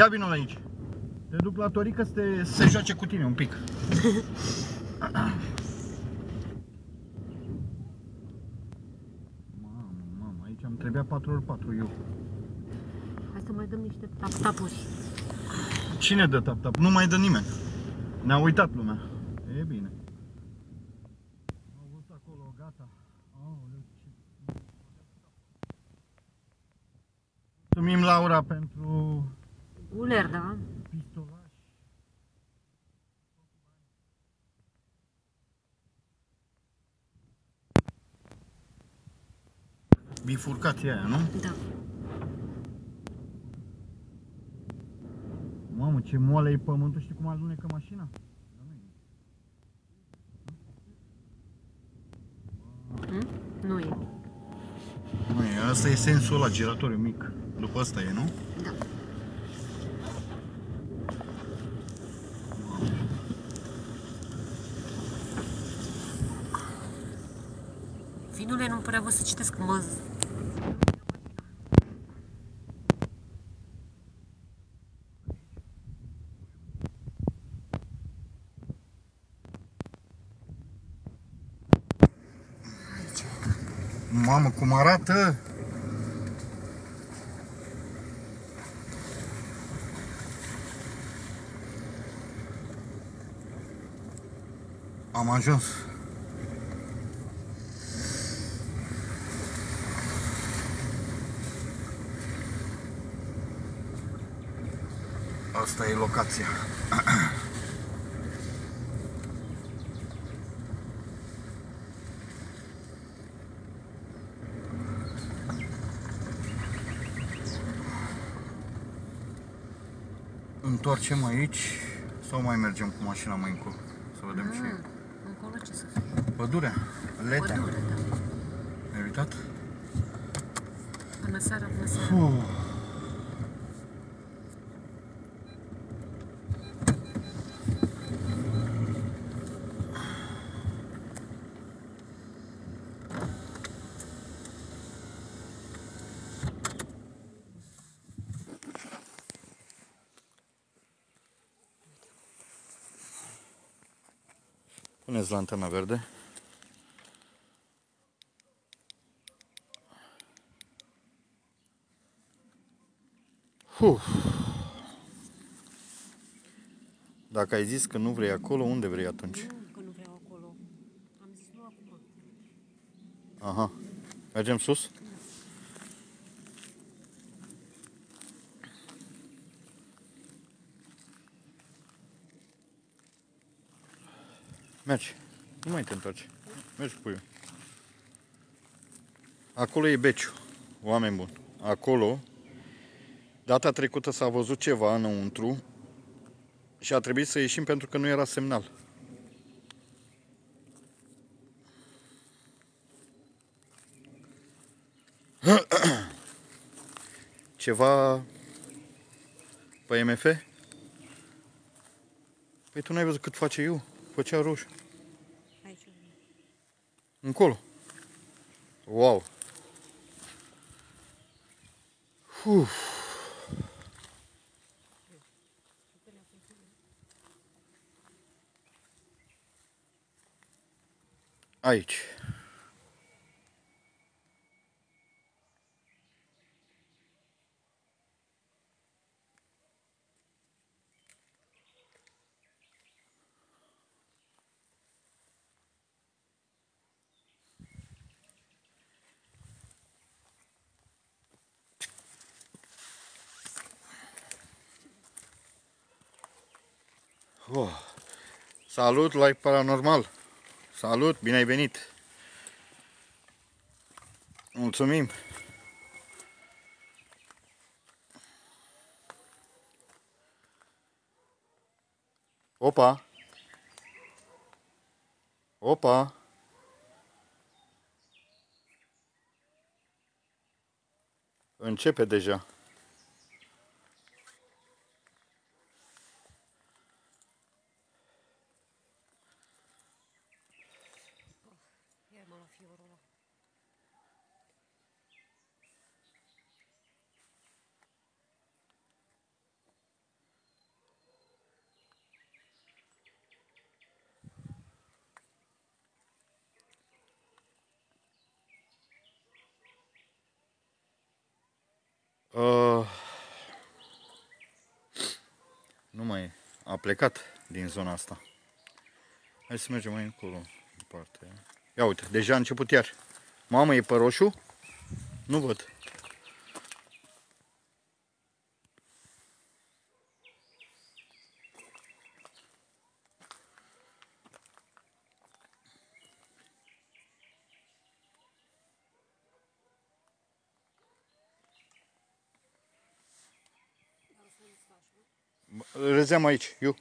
Ia vină la aici. Te duc la Torica să, te, să se joace cu tine un pic. Mamă, mamă, aici am trebuia 4x4 eu. Hai să mai dăm niște tap-tapuri. Cine dă tap-tap? Nu mai dă nimeni. Ne-a uitat lumea. E bine. Au văzut acolo, gata. Aoleu, ce... Mulțumim, Laura, pentru Uler, da? pistolaj. Bifurcația aia, nu? Da. Mamă, ce moale e pământul, știi cum alunecă mașina? Hm? Nu e. Nu e, asta e sensul ăla, giratoriu mic. După asta e, nu? Da. Finule, nu prea vă să citesc, mă... Mamă, cum arată! Am ajuns. Asta e locația. Întoarcem aici sau mai mergem cu mașina mai încolo? Să vedem ce e. Mm, încolo ce să fie? Pădurea, Letea. Pădure, da. Ai uitat? Până seara, până seara. Uh. Puneți lanterna verde. Uf. Dacă ai zis că nu vrei acolo, unde vrei atunci? Nu, că nu vreau acolo. Am zis nu acum. Aha. Mergem sus? Mergi. Nu mai te întorci. Mergi cu eu. Acolo e beciu. Oameni buni. Acolo, data trecută s-a văzut ceva înăuntru și a trebuit să ieșim pentru că nu era semnal. Ceva pe MF? Păi tu n-ai văzut cât face eu? Făcea roșu. Aici. Încolo. Wow. Uf. Aici. Salut, like paranormal. Salut, bine ai venit. Mulțumim. Opa. Opa. Începe deja. fiorul uh, nu mai a plecat din zona asta. Hai să mergem mai încolo, în partea aia. Ia uite, deja a început iar. Mamă, e pe roșu? Nu văd. Rezeam aici, eu.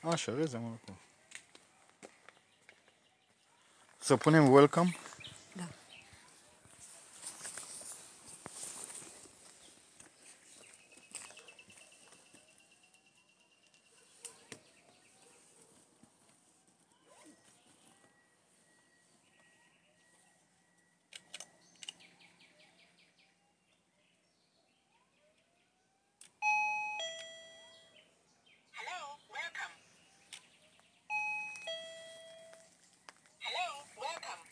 Așa, rezeam acolo. Să punem welcome. Da. Hello, welcome. Hello, welcome.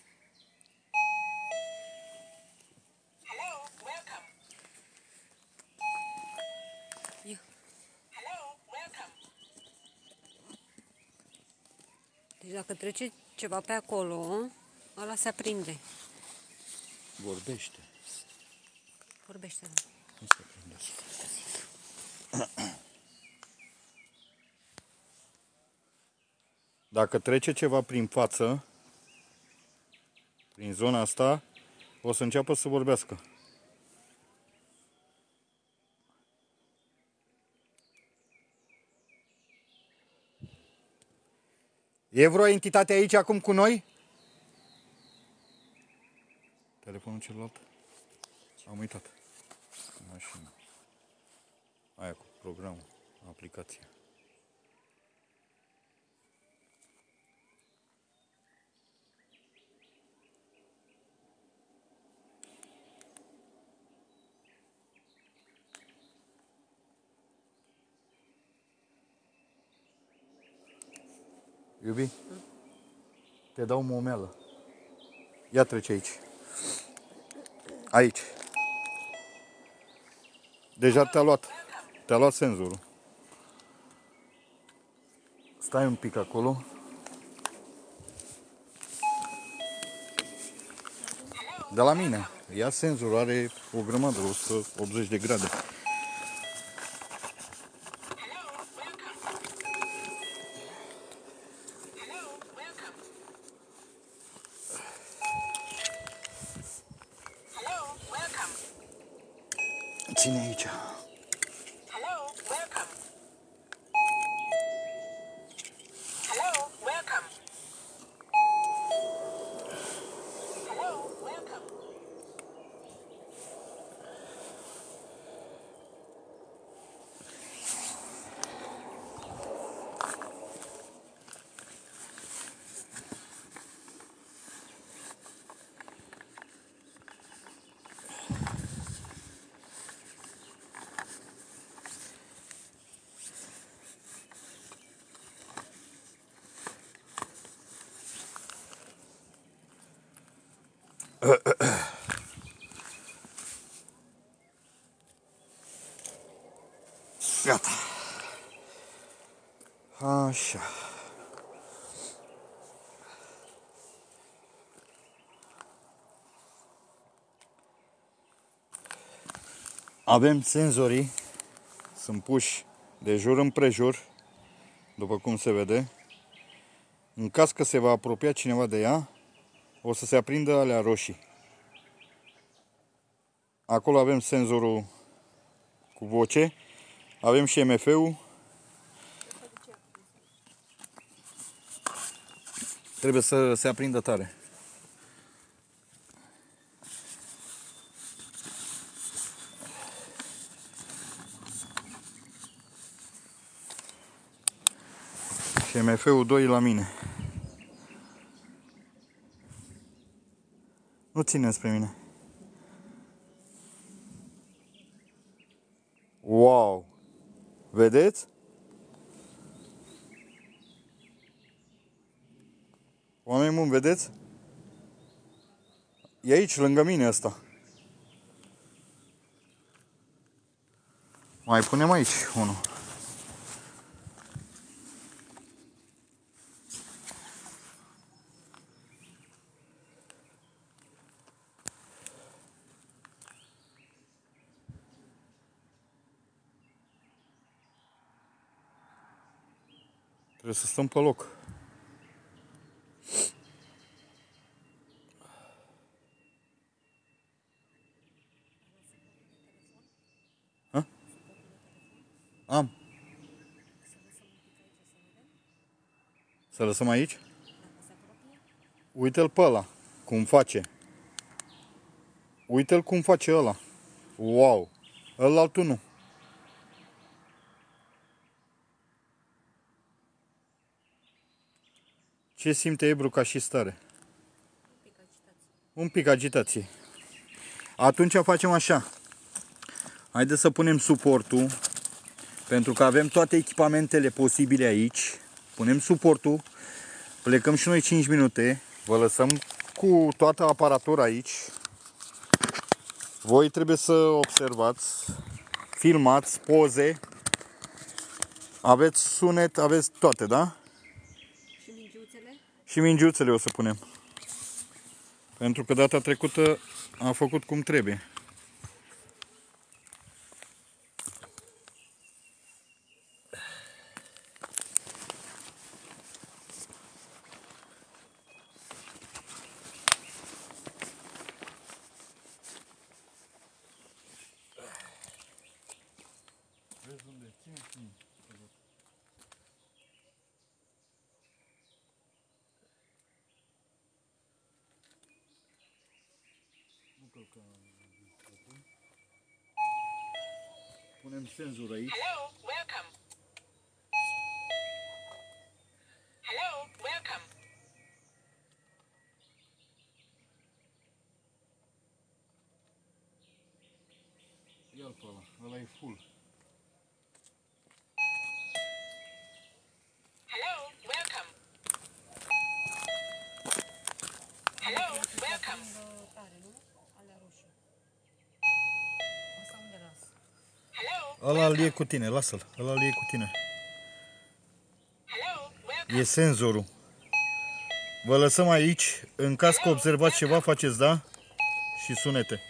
Hello, welcome. Ia. Hello, welcome. Deci dacă trece ceva pe acolo, ăla se aprinde. Vorbește. Vorbește. Nu se prinde asta. Dacă trece ceva prin față, prin zona asta, o să înceapă să vorbească. E vreo entitate aici acum cu noi? Telefonul celălalt? Am uitat. În mașină. Aia cu programul, aplicația. Iubi? Te dau momeală. Ia trece aici. Aici. Deja te-a luat. Te-a luat senzorul. Stai un pic acolo. De la mine. Ia senzorul, are o grămadă, 180 de grade. Avem senzorii, sunt puși de jur împrejur, după cum se vede. În caz că se va apropia cineva de ea, o să se aprindă alea roșii. Acolo avem senzorul cu voce, avem și MF-ul. Trebuie să se aprindă tare. MF-ul 2 la mine. Nu ține spre mine. Wow! Vedeți? Oameni buni, vedeți? E aici, lângă mine asta. Mai punem aici unul. Trebuie să stăm pe loc. Ha? Am. Să lăsăm aici? Uite-l pe ăla, cum face. Uite-l cum face ăla. Wow! Ăla altul nu. Ce simte Ebru ca și stare? Un pic agitație. Atunci facem așa. Haideți să punem suportul. Pentru că avem toate echipamentele posibile aici. Punem suportul. Plecăm și noi 5 minute. Vă lăsăm cu toată aparatura aici. Voi trebuie să observați, filmați, poze. Aveți sunet, aveți toate, da? Și mingiuțele? Și mingiuțele o să punem. Pentru că data trecută a făcut cum trebuie. Punem senzor aici. Hello, welcome. Hello, welcome. Ia-l pe ăla, ăla e full. Hello, welcome. Hello, welcome. Tare, nu? Alea roșu. Asta unde las? Hello, Ăla îl e cu tine, lasă-l. Ăla îl e cu tine. hello, welcome. E senzorul. Vă lăsăm aici. În caz că observați ceva, faceți da? Și sunete.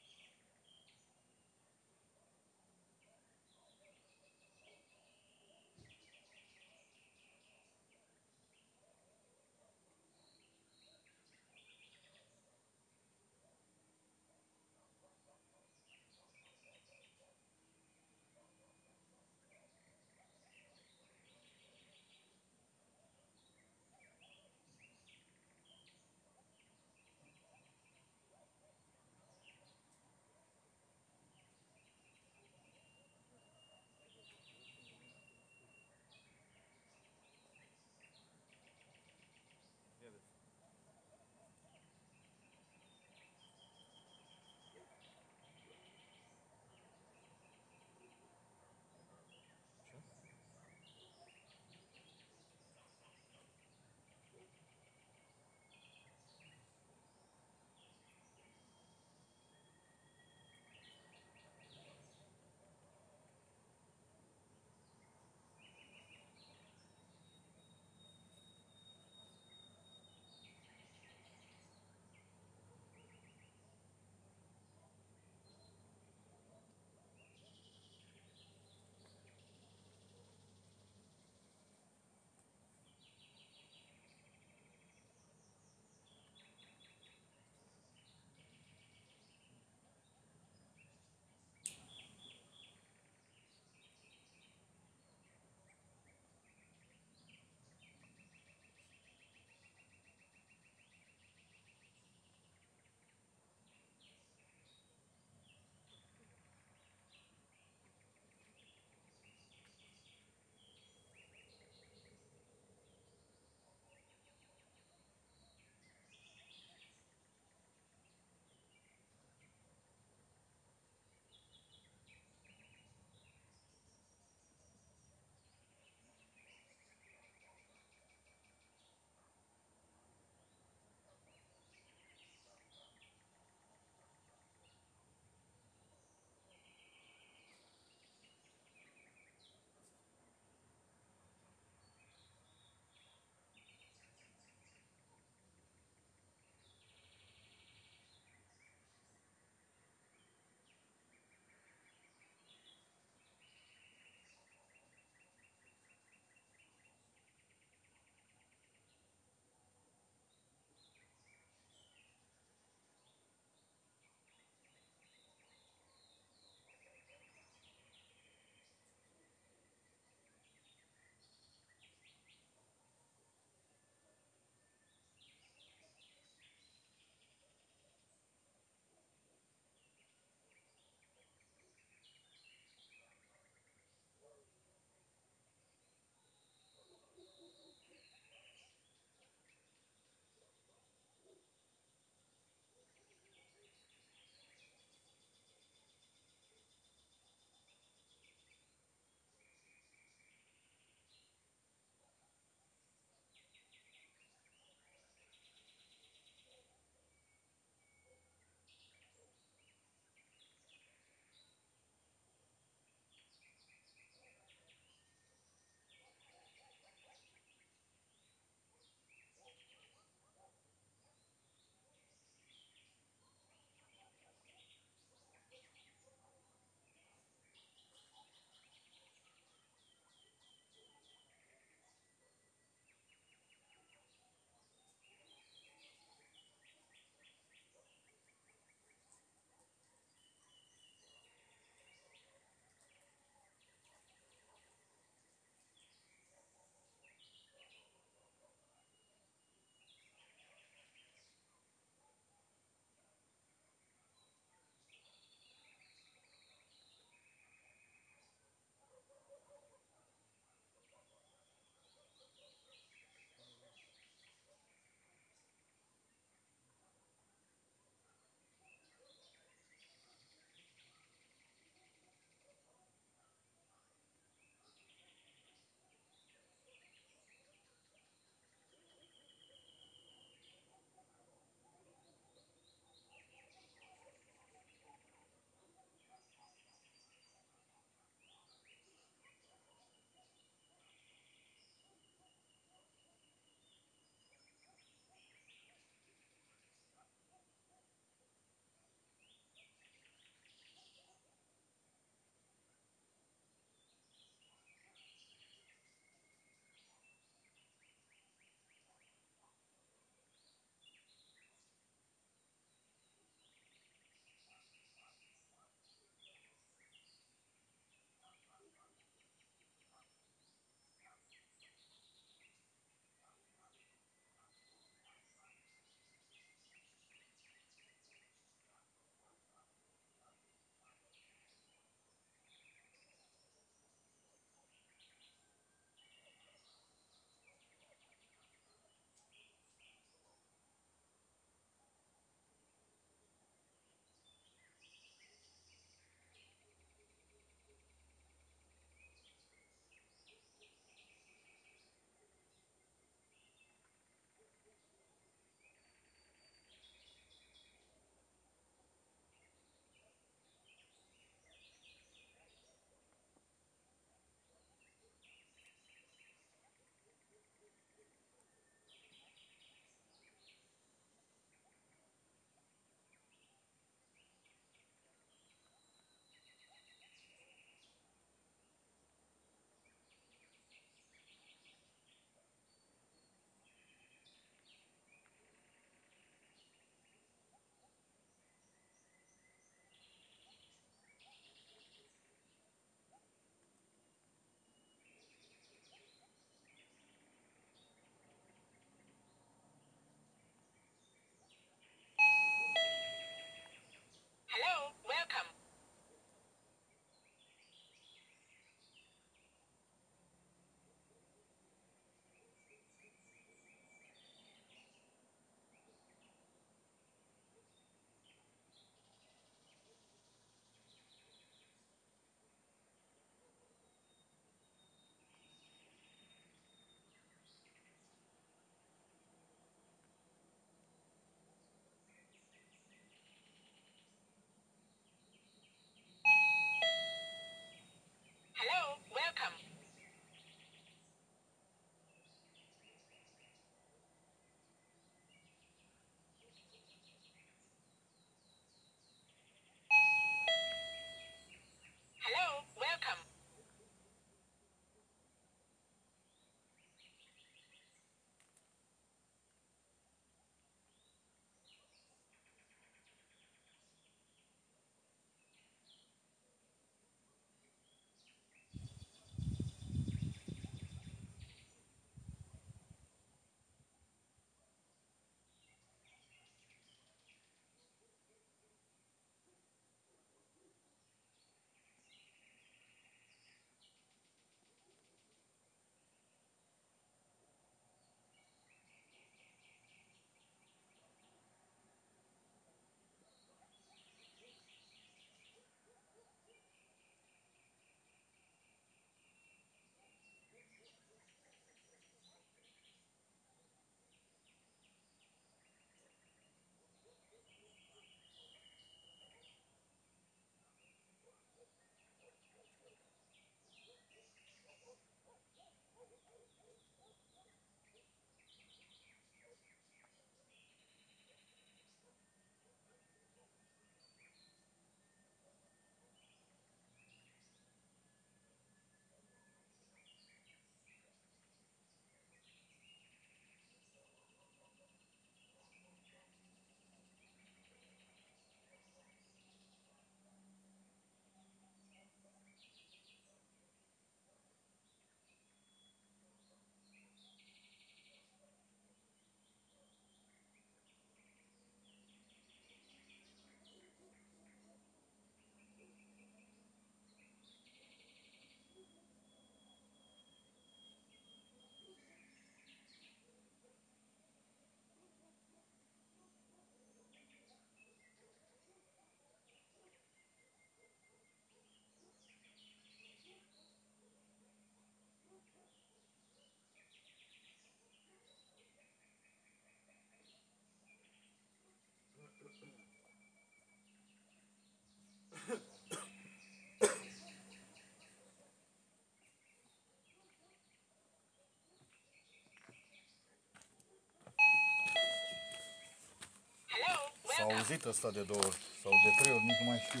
Auzit ăsta de două ori sau de trei ori, nici nu mai știu.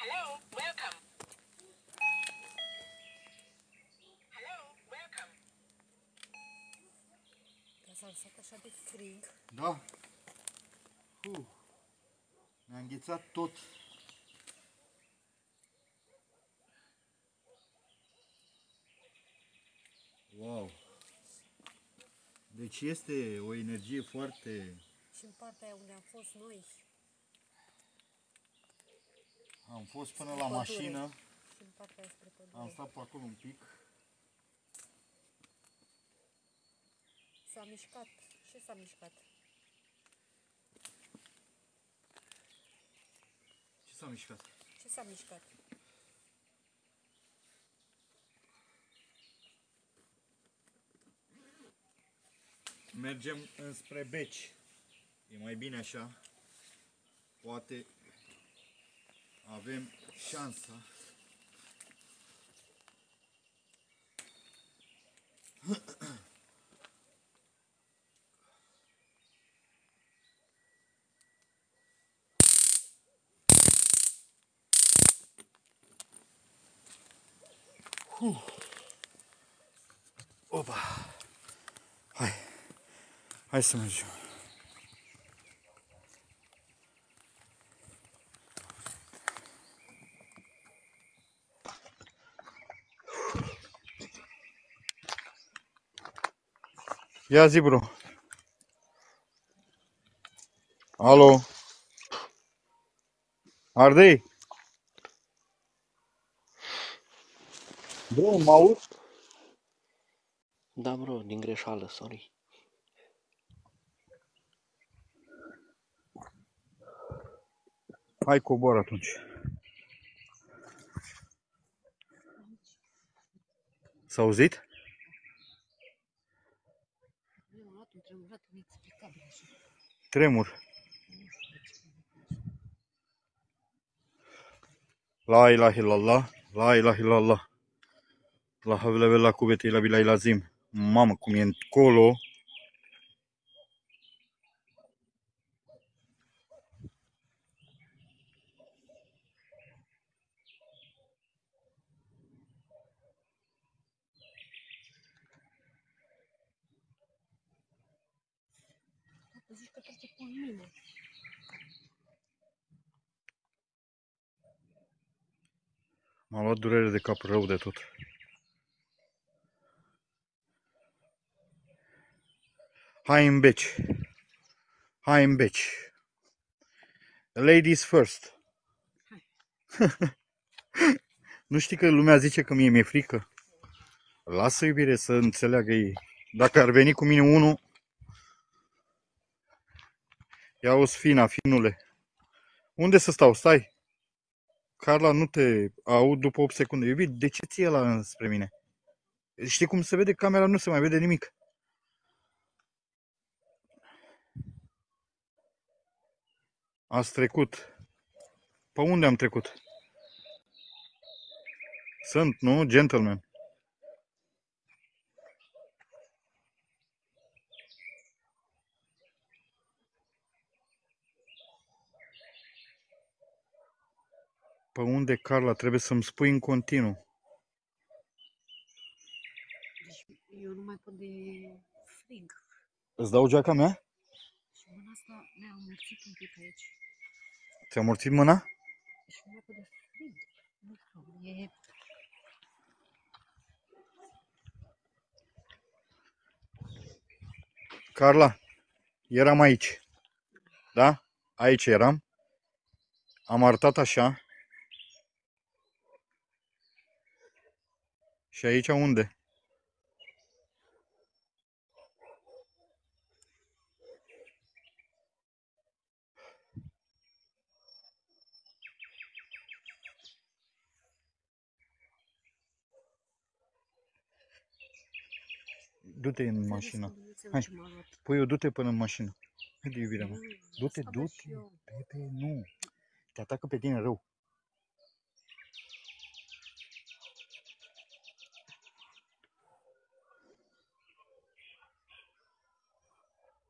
Hello, welcome. Hello, welcome. Că s-a lăsat așa de frig. Da. Uh. Mi-a înghețat tot. Wow. Deci este o energie foarte... Și în partea aia unde am fost noi. Am fost până la Pădure. mașină, Și în partea aia spre pădure. am stat pe acolo un pic. S-a mișcat. Ce s-a mișcat? Ce s-a mișcat? Ce s-a mișcat? Mergem înspre Beci. E mai bine așa. Poate avem șansa. Huh. Opa! Hai! Hai să mergem. Ia zi, bro. Alo. Ardei. Bro, mă auzi? Da, bro, din greșeală, sorry. Hai cobor atunci. S-a auzit? Eu am luat un tremurat inexplicabil așa. Tremur. La ilaha illallah, la ilaha illallah. La havle vela cuvete ila bilai lazim. Mamă, cum e încolo. M-a luat durere de cap rău de tot. Hai în beci. Hai în beci. Ladies first. nu știi că lumea zice că mie mi-e frică? Lasă iubire să înțeleagă ei. Dacă ar veni cu mine unul, ia o sfina, finule. Unde să stau? Stai. Carla, nu te aud după 8 secunde. Iubit, de ce ție la spre mine? Știi cum se vede camera? Nu se mai vede nimic. Ați trecut. Pe unde am trecut? Sunt, nu? Gentleman. Pe unde, Carla? Trebuie să-mi spui în continuu. Deci eu nu mai pot de frig. Îți dau geaca mea? Și mâna asta mi-a amorțit un pic aici. Ți-a morțit mâna? Și nu mai pot de frig. Nu știu, e... Carla, eram aici. Da? Aici eram. Am arătat așa. Și aici unde? Du-te în mașină. Hai. Ce m-a luat. Păi eu du-te până în mașină. Haide, iubirea mea. Nu, Du-te, asta du-te. și eu. Pepe, nu. Te atacă pe tine rău.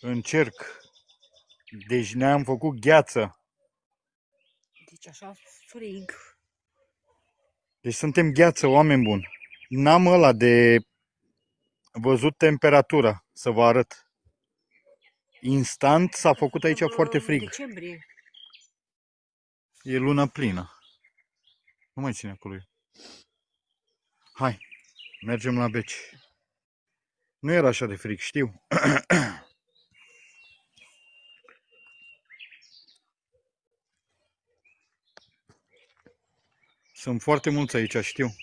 cu. Încerc. Deci ne-am făcut gheață. Deci așa frig. Deci suntem gheață, oameni buni. N-am ăla de văzut temperatura, să vă arăt. Instant s-a făcut aici Suntem foarte în frig. decembrie. E lună plină. Nu mai ține acolo. Hai, mergem la beci. Nu era așa de frig, știu. Sunt foarte mulți aici, știu.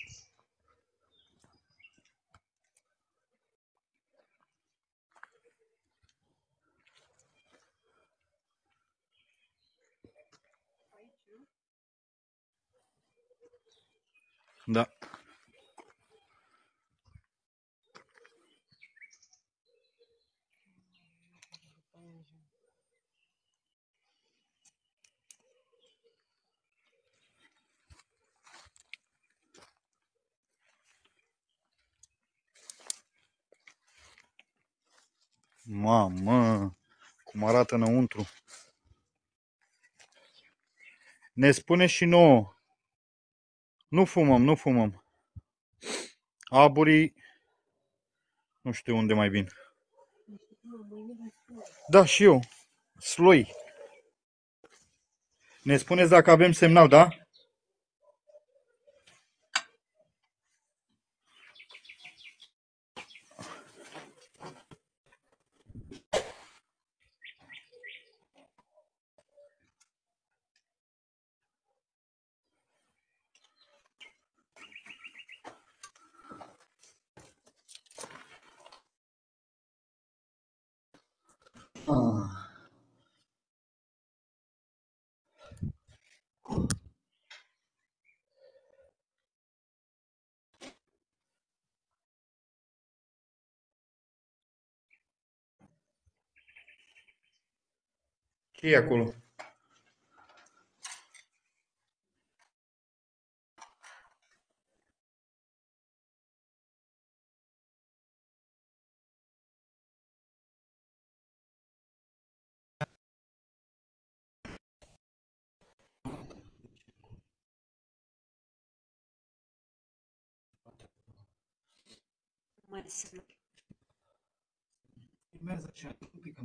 Da. Mamă, cum arată înăuntru. Ne spune și nouă. Nu fumăm, nu fumăm. Aburii, nu știu unde mai vin. Da, și eu. Sloi. Ne spuneți dacă avem semnal, da? Ce e acolo? Mai sunt. Filmează așa, un pic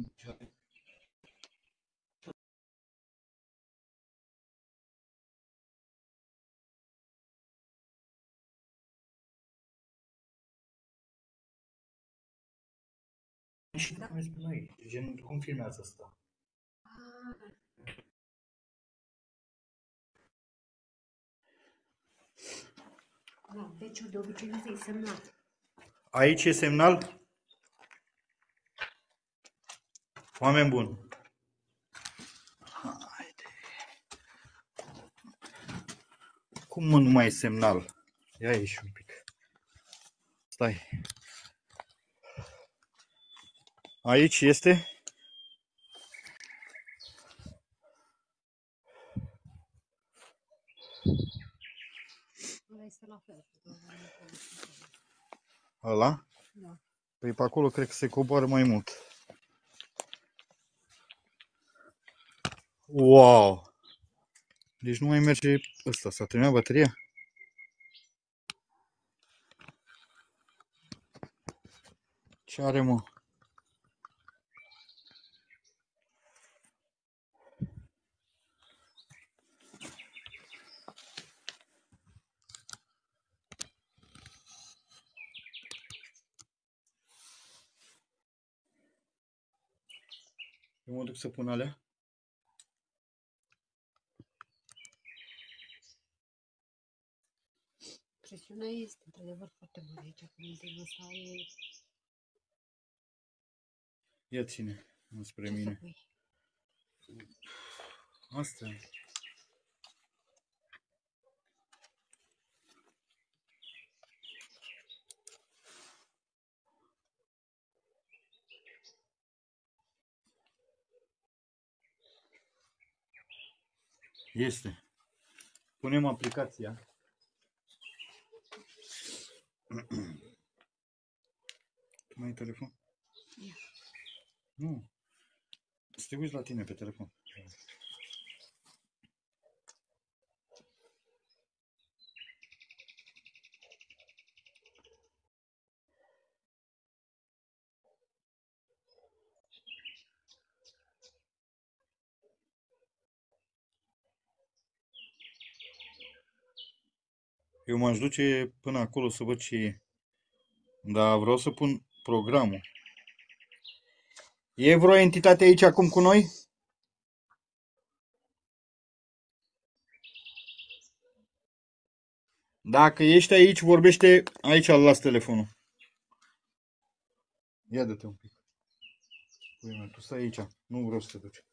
Și cum ai spus noi, gen, cum filmează asta? Da, deci de obicei nu ți-ai semnat. Aici e semnal? Oameni buni. Haide. Cum mă nu mai e semnal? Ia ieși un pic. Stai. Aici este? Ăla este la fel. Ăla? Da. Păi pe acolo cred că se coboară mai mult. Wow! Deci nu mai merge ăsta, s-a terminat bateria? Ce are mă? Mă duc să pun alea. Presiunea este într-adevăr foarte mare aici, când din ăsta e... Ia ține înspre Ce să mine. pui? Asta e. Este. Punem aplicația. Tu mai ai telefon? Nu. Să te uiți la tine pe telefon. Eu m-aș duce până acolo să văd ce e. Dar vreau să pun programul. E vreo entitate aici acum cu noi? Dacă ești aici, vorbește, aici îl las telefonul. Ia dă-te un pic. Păi, mă, tu stai aici, nu vreau să te duci.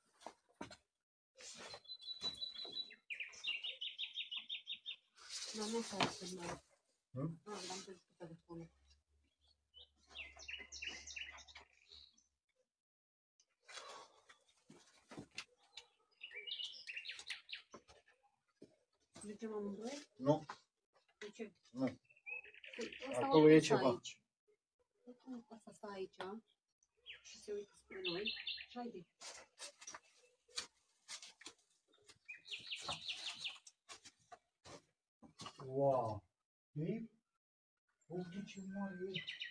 Dar nu s-a semnat. Hmm? Ah, l-am văzut pe telefonul. Mergem amândoi? Nu, De ce? nu. Păi, ăsta Acolo oricum e stă ceva. Aici. Oricum Ăsta stă aici și se uită spre noi. Haide. Wow. E? Uite ce mare e.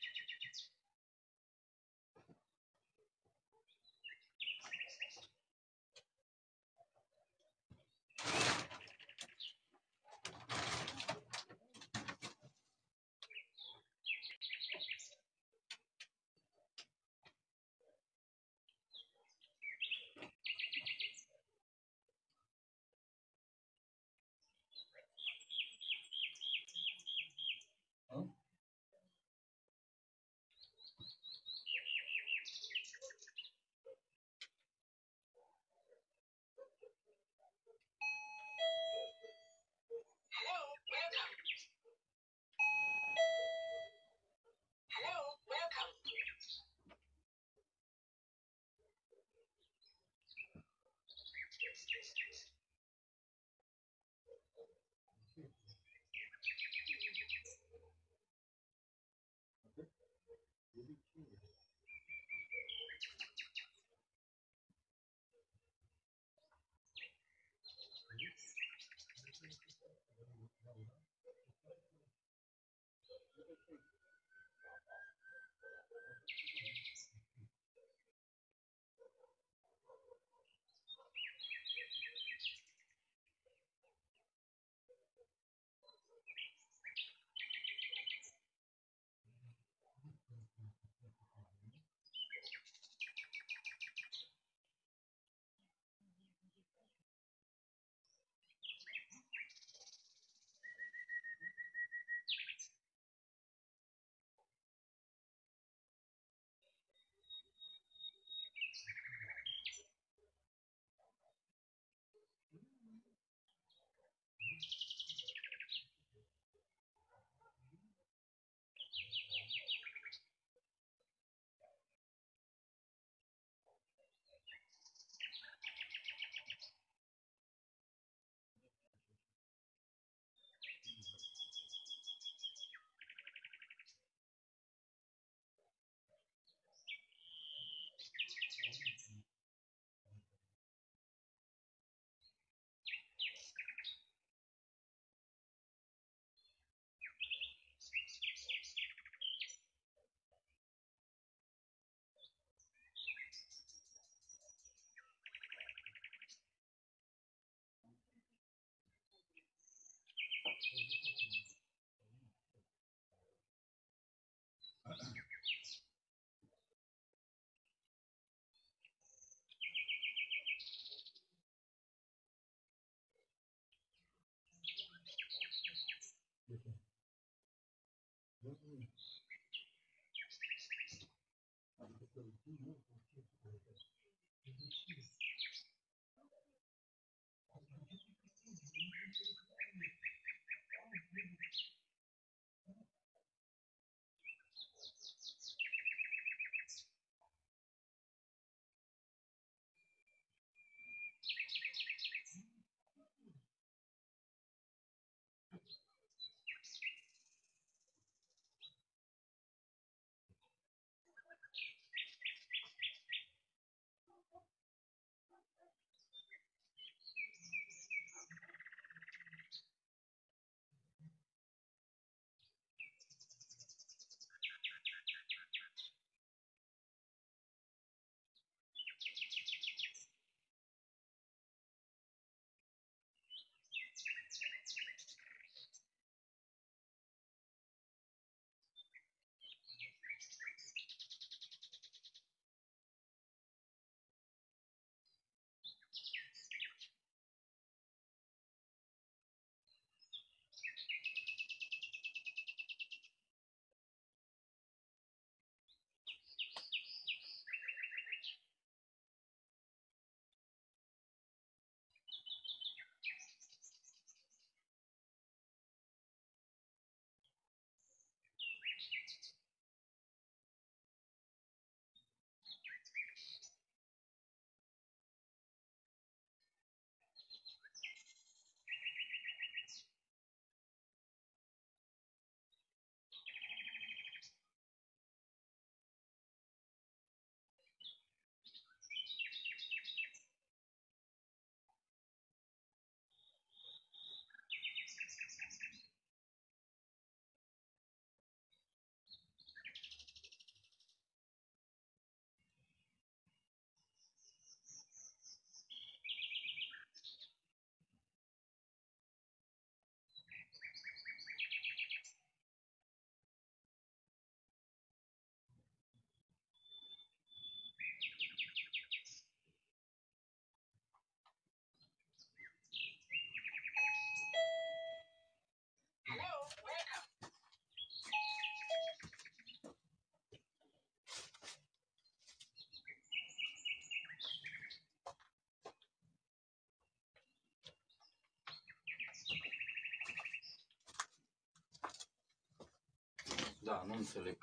Da, nu înțeleg.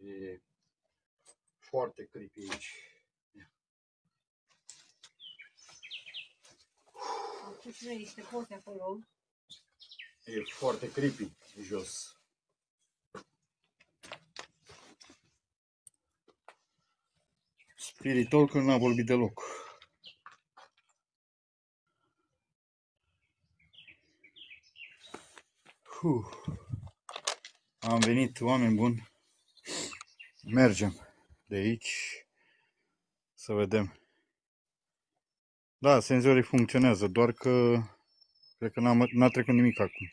E foarte creepy aici. Am pus și noi niște poze acolo. E foarte creepy jos. Spiritul că n-a vorbit deloc. Huh. Am venit, oameni buni. Mergem de aici să vedem. Da, senzorii funcționează, doar că cred că n-a, n-a trecut nimic acum.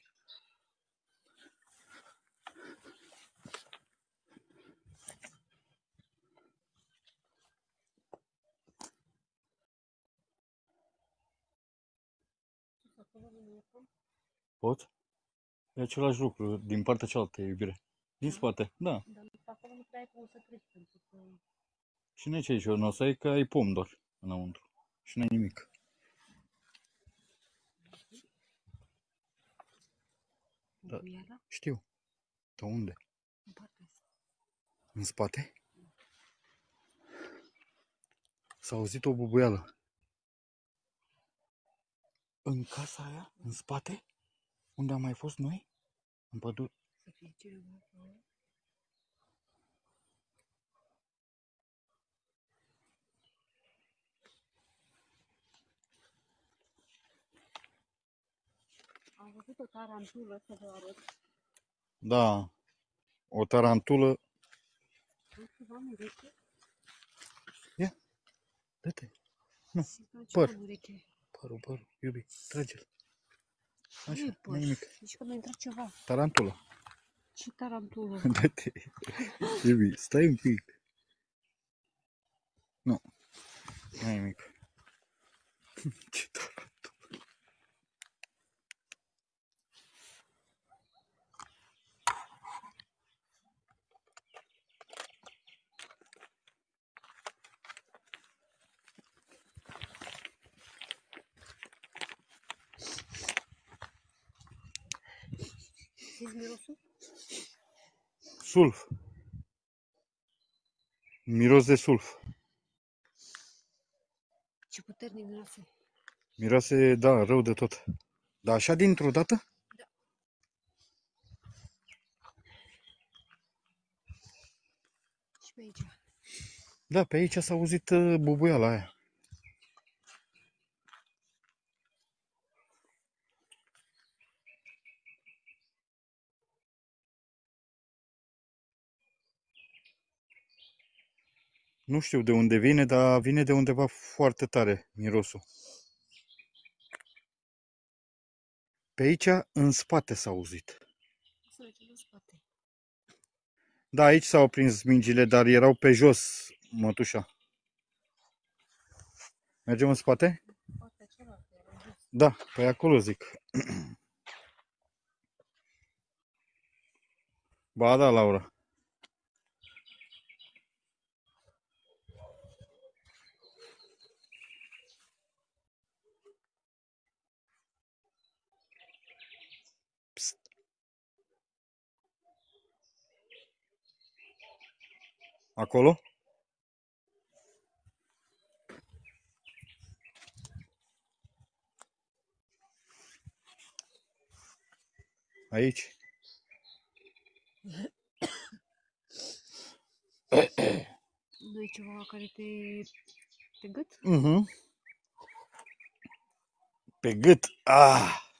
Pot? E același lucru, din partea cealaltă, iubire. Din spate, da. Dar acolo nu prea ai cum să treci, pentru că... Și nici aici nu o să ai că ai pom doar înăuntru. Și n-ai nimic. Da. Bubuiala, Știu. Dar unde? în partea asta. În spate? S-a auzit o bubuială. În casa aia? În spate? Unde am mai fost noi? În pădure? Să fie cineva acolo. Am văzut o tarantulă să vă arăt. Da. O tarantulă. Am ceva în ureche. Dă-te. Simt că am ceva păr. în ureche. Părul, părul, iubi, trage-l. Nu e Așa, păr. nu nimic. Zici că mi-a intrat ceva. Tarantulă. Ce tarantulă? Dă-te. Iubi, stai un pic. Nu. Nu nimic. Ce tarantulă. Simți mirosul? Sulf. Miros de sulf. Ce puternic miroase. Miroase, da, rău de tot. Dar așa dintr-o dată? Și pe aici. Da, pe aici s-a auzit uh, bubuiala aia. Nu știu de unde vine, dar vine de undeva foarte tare mirosul. Pe aici, în spate s-a auzit. Să mergem în spate. Da, aici s-au prins mingile, dar erau pe jos, mătușa. Mergem în spate? Partea cealaltă era jos. Da, pe acolo zic. Ba da, Laura. Acolo? Aici? Nu e ceva care te... te gât? Mhm. Pe gât. Ah!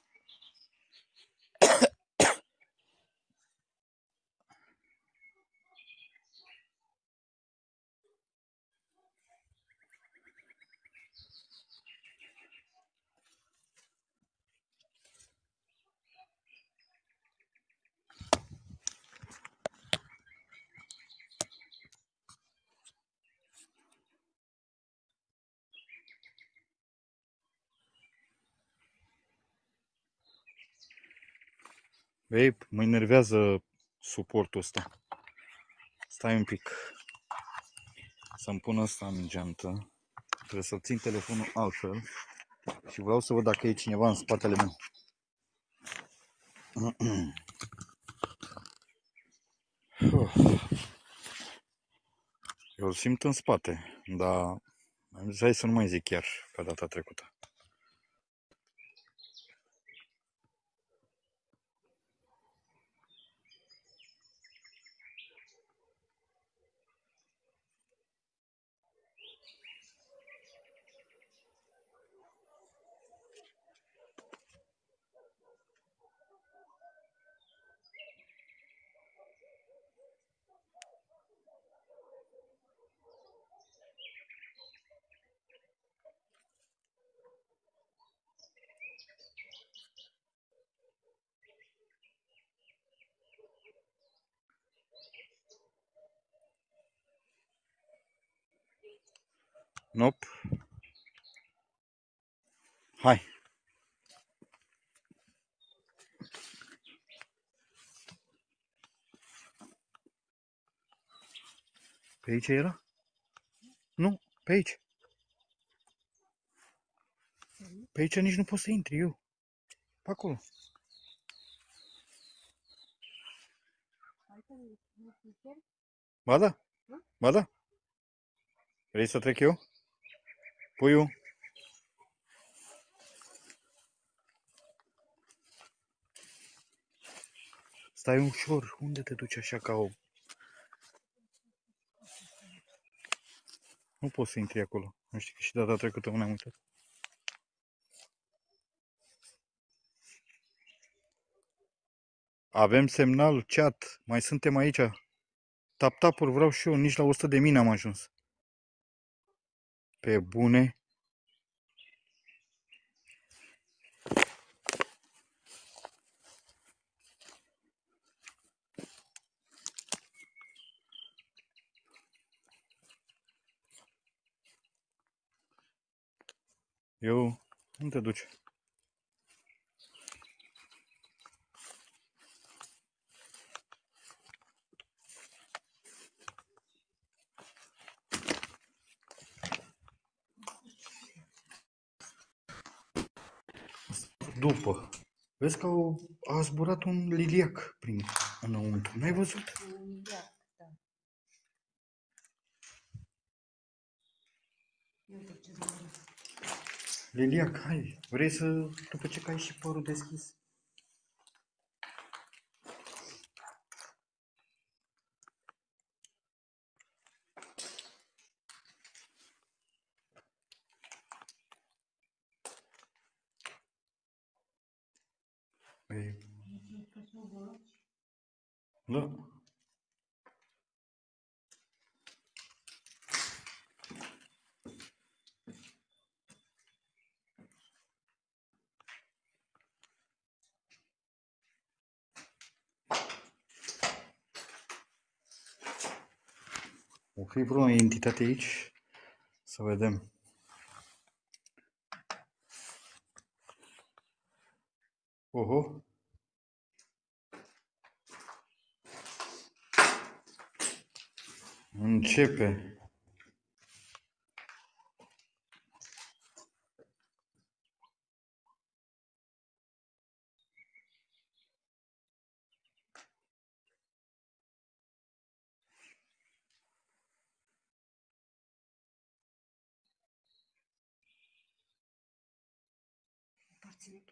Ei, mă enervează suportul ăsta. Stai un pic. Să-mi pun ăsta în geantă. Trebuie să țin telefonul altfel. Și vreau să văd dacă e cineva în spatele meu. Oh. Eu îl simt în spate, dar am zis hai să nu mai zic chiar ca data trecută. Nope. Hai. Pe aici era? Nu, pe aici. Pe aici nici nu pot să intri eu. Pe acolo. Ba da. Ba da. Vrei să trec eu? Puiu. Stai ușor. Unde te duci așa ca o... Nu poți să intri acolo. Nu știi că și data trecută nu am uitat. Avem semnal, chat, mai suntem aici. Tap-tap-uri vreau și eu, nici la 100 de mii n-am ajuns. Pe bune. Eu, unde te duci? După. Vezi că au, a zburat un liliac prin înăuntru. N-ai văzut? Ia, da. Uite ce zboară. Liliac, hai. Vrei să, după ce că ai și părul deschis? Ei, da. O fi vreo entitate aici? Să vedem. Oho. Începe.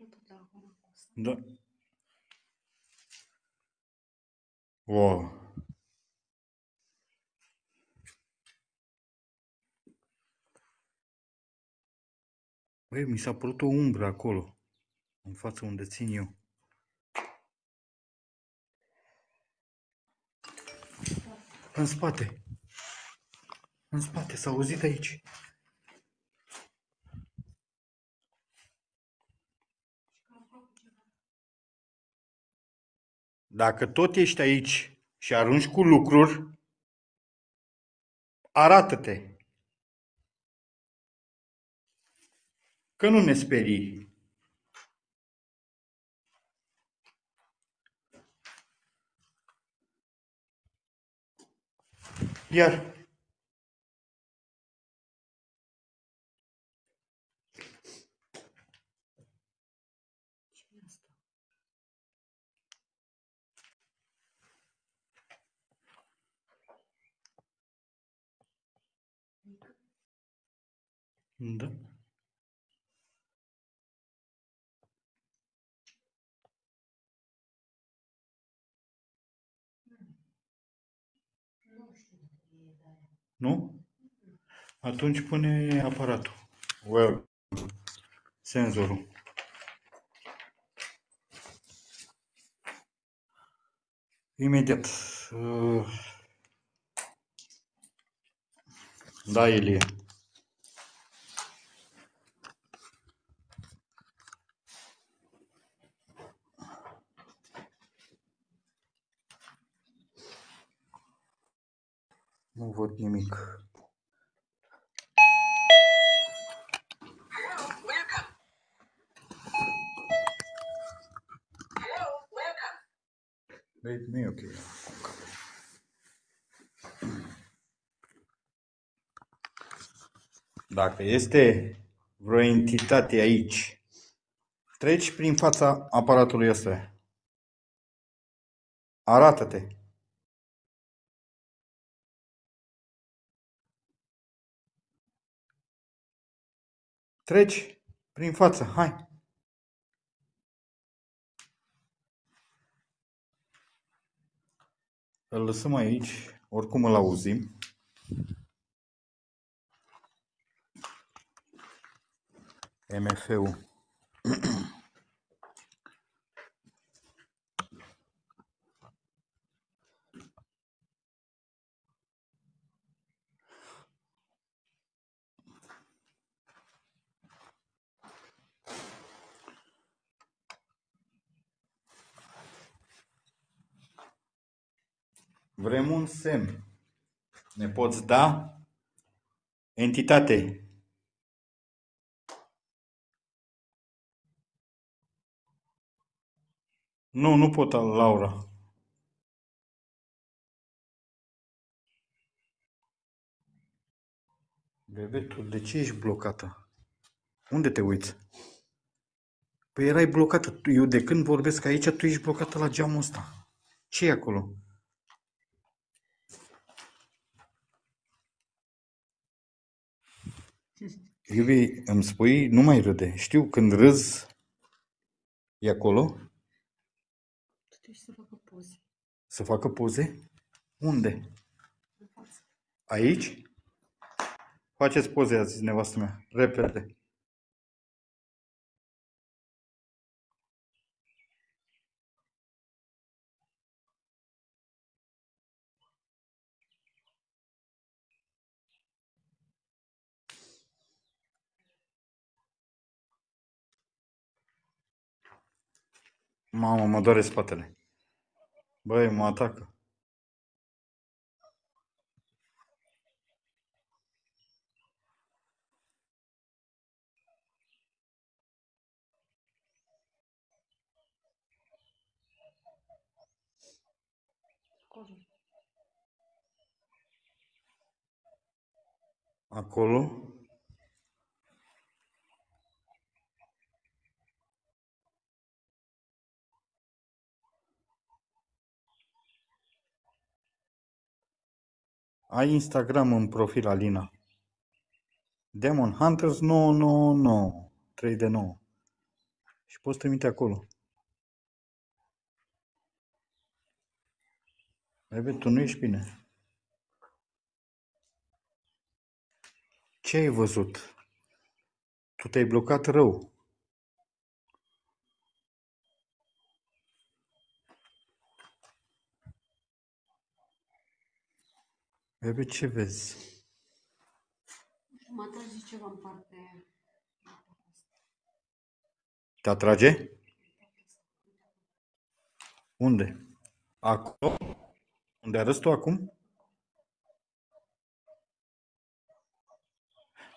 Aparține totul la acum. Da. Wow. Băi, mi s-a părut o umbră acolo, în față unde țin eu. În spate. În spate, s-a auzit aici. Dacă tot ești aici și arunci cu lucruri, arată-te. Că nu ne sperii. Iar. Da. Nu? Atunci pune aparatul. Well, senzorul. Imediat. Uh, Da, Ilie. Nu văd nimic. Hello, welcome. Hello, welcome. Băi, nu e ok. Dacă este vreo entitate aici, treci prin fața aparatului ăsta. Arată-te. Treci prin față, hai. Îl lăsăm aici, oricum îl auzim. MF-ul. Vrem un semn. Ne poți da? Entitate. Nu, nu pot, Laura. Bebe, tu de ce ești blocată? Unde te uiți? Păi erai blocată. Tu- Eu de când vorbesc aici, tu ești blocată la geamul ăsta. ce e acolo? Iubi, îmi spui, nu mai râde. Știu, când râzi, e acolo, Trebuie să facă poze să facă poze. Unde? în față. Aici? Faceți poze, a zis nevastă mea. Repede. Mamă, mă doare spatele. Băi, mă atacă. Acolo. Acolo? Ai Instagram în profil, Alina. Demon Hunters 999. 3 de 9. Și poți trimite acolo. Bebe, tu nu ești bine. Ce ai văzut? Tu te-ai blocat rău. Bebe, ce vezi? Mă atrage ceva în partea Te atrage? Unde? Acolo? Unde arăți tu acum?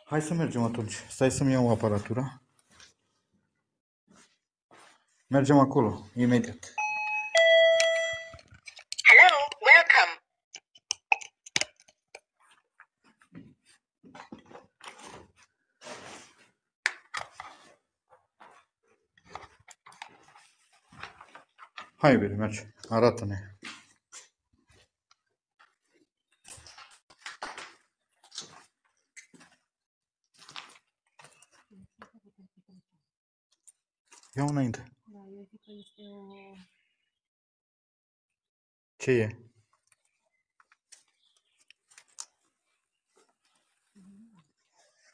Hai să mergem atunci. Stai să-mi iau aparatura. Mergem acolo, imediat. Hai bine, merge. Arată-ne. Ia înainte. Ce e?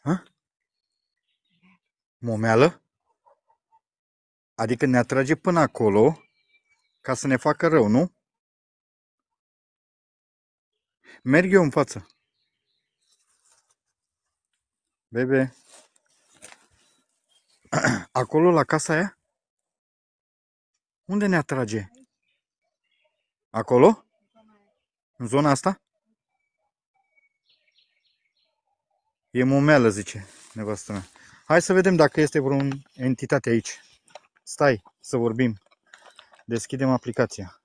Ha? Momeală? Adică ne atrage până acolo ca să ne facă rău, nu? Merg eu în față. Bebe. Acolo, la casa aia? Unde ne atrage? Acolo? În zona asta? E momeală, zice nevastă mea. Hai să vedem dacă este vreo entitate aici. Stai, să vorbim. Deschidem aplicația.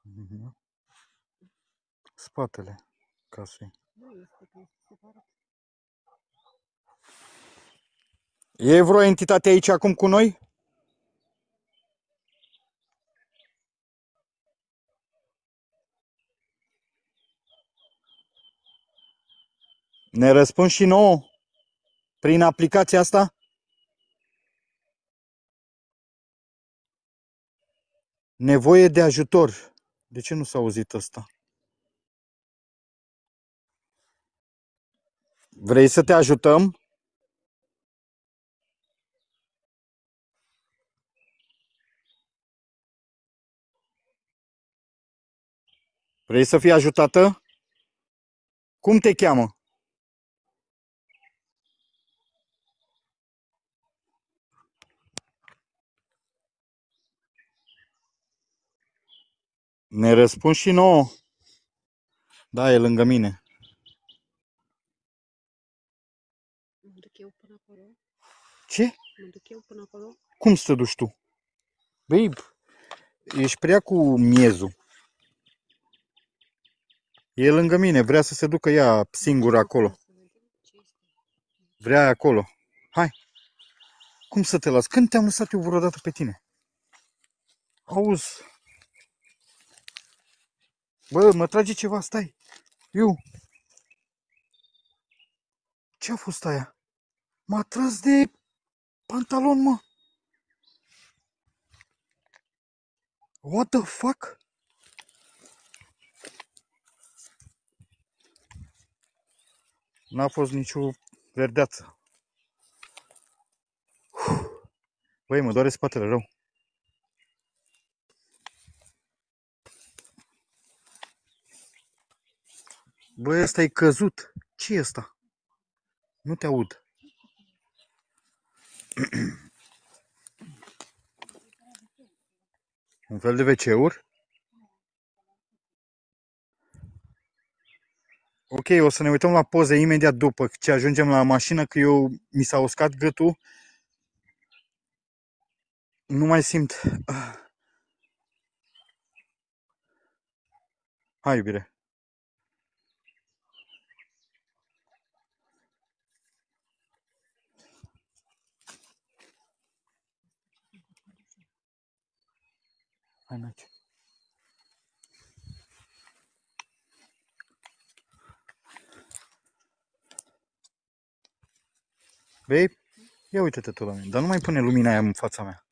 Mhm. Spatele casei. Nu este că este separat. E vreo entitate aici acum cu noi? Ne răspund și nouă prin aplicația asta? Nevoie de ajutor. De ce nu s-a auzit asta? Vrei să te ajutăm? Vrei să fii ajutată? Cum te cheamă? Ne răspund și nouă. Da, e lângă mine. Mă duc eu până acolo. Ce? Mă duc eu până acolo. Cum să te duci tu? Băi, ești prea cu miezul. E lângă mine, vrea să se ducă ea singură acolo. Să vedem ce este. Vrea acolo. Hai. Cum să te las? Când te-am lăsat eu vreodată pe tine? Auzi. Bă, mă trage ceva, stai. Eu. Ce a fost aia? M-a tras de pantalon, mă. What the fuck? N-a fost nicio verdeață. Băi, mă doare spatele rău. Băi, ăsta e căzut. ce e ăsta? Nu te aud. Un fel de WC-uri? Ok, o să ne uităm la poze imediat după ce ajungem la mașină, că eu mi s-a uscat gâtul. Nu mai simt. Hai, iubire. Hai, Naci. Babe, ia uite-te tu la mine, dar nu mai pune lumina aia în fața mea.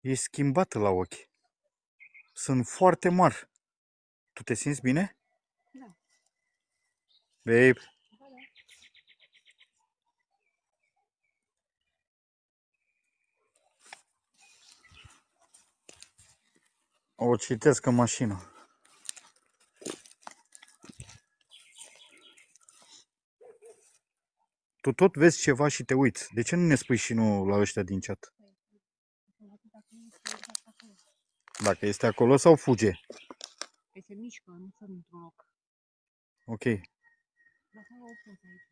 E schimbată la ochi. Sunt foarte mari. Tu te simți bine? Da. Babe, o citesc în mașină. Tu tot vezi ceva și te uiți. De ce nu ne spui și nu la ăștia din chat? Dacă este acolo sau fuge? Păi se mișcă, nu sunt într-un loc. Ok. Dar să o poză aici.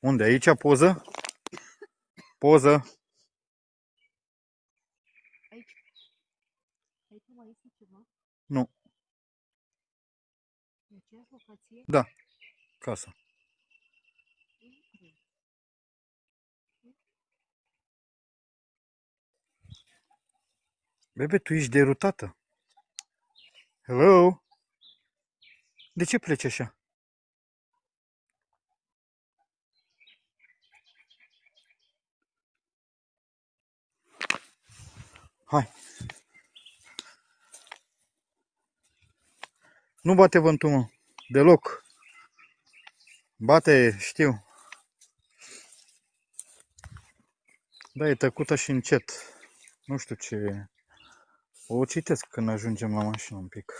Unde? Aici poză? Poză. Aici. Aici mai este ceva? Nu. E aceeași locație? Casa. Nu cred. Bebe, tu ești derutată. Hello? De ce pleci așa? Hai. Nu bate vântul, mă. Deloc. Bate, știu. Da, e tăcută și încet. Nu știu ce... O citesc când ajungem la mașină un pic.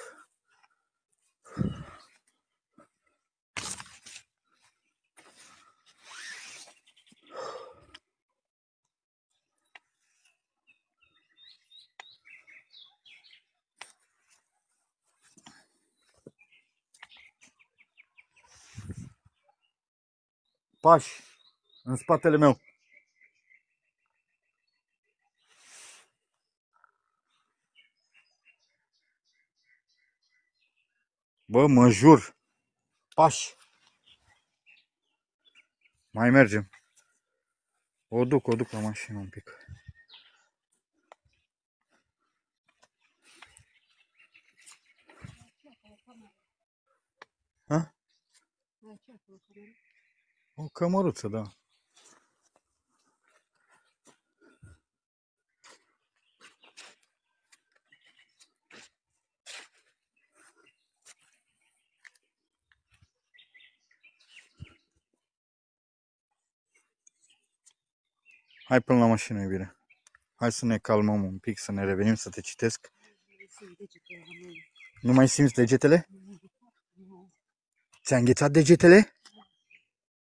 Pași în spatele meu. Bă, mă jur. Pași. Mai mergem. O duc, o duc la mașină un pic. Ha? Ai ce acolo, cameră? O cămăruță, da. Hai până la mașină, iubire. Hai să ne calmăm un pic, să ne revenim, să te citesc. Sunt degetele la mine. Nu mai simți degetele? Nu. Ți-a înghețat degetele?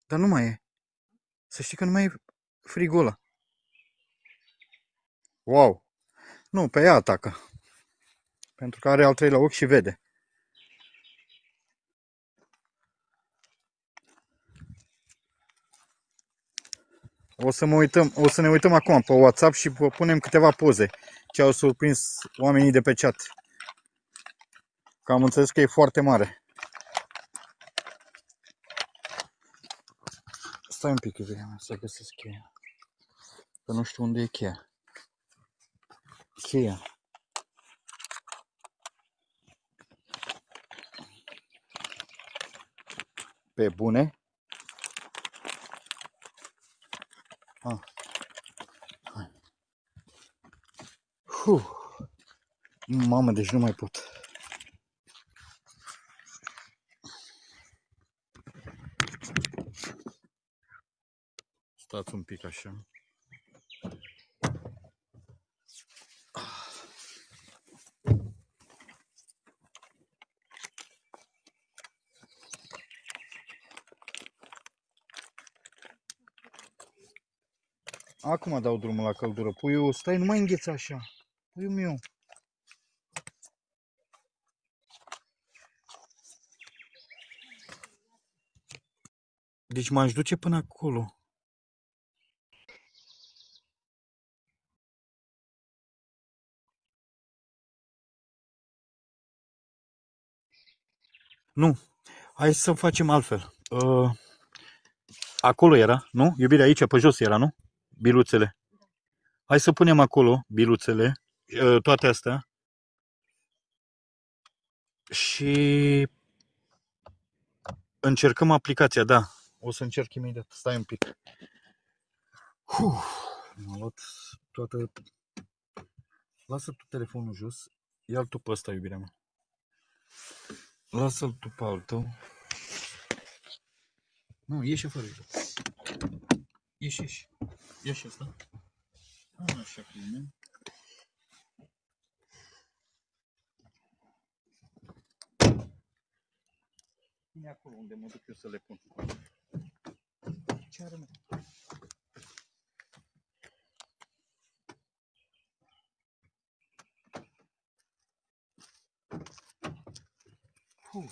Dar nu mai e. Să știi că nu mai e frigul ăla. Wow! Nu, pe ea atacă. Pentru că are al treilea ochi și vede. O să, mă uităm, o să ne uităm acum pe WhatsApp și vă punem câteva poze ce au surprins oamenii de pe chat. Că am înțeles că e foarte mare. Stai un pic, iubirea mea, să găsesc cheia. Că nu știu unde e cheia. Cheia. Pe bune? Ah. Hai. Huh. Mamă, deci nu mai pot. Stați un pic așa. Acum dau drumul la căldură. Puiul, stai, nu mai îngheța așa. Puiul meu. Deci m-aș duce până acolo. Nu. Hai să facem altfel. Uh, acolo era, nu? Iubirea aici, pe jos era, nu? Biluțele. Hai să punem acolo biluțele, uh, toate astea. Și încercăm aplicația, da. O să încerc imediat. Stai un pic. Uf, m-a luat toată... Lasă tu telefonul jos. Ia-l tu pe ăsta, iubirea mea. Lasă-l tu pe al tău. Nu, ieși afară. Ieși, ieși. Ieși ăsta. Așa, bine. Vine acolo unde mă duc eu să le pun. Ce are, mă? Puh.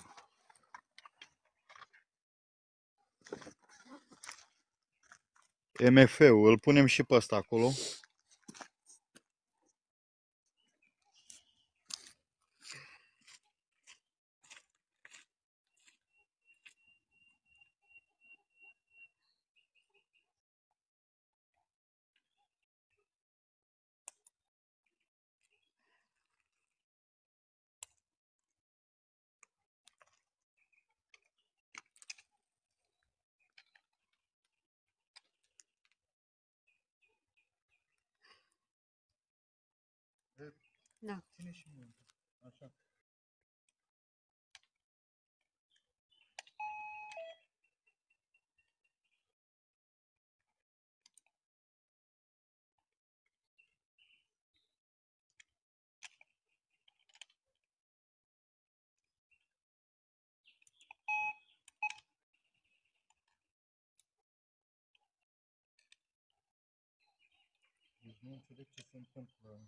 MF-ul, îl punem și pe ăsta acolo. Da. Așa. Deci nu înțeleg ce se întâmplă.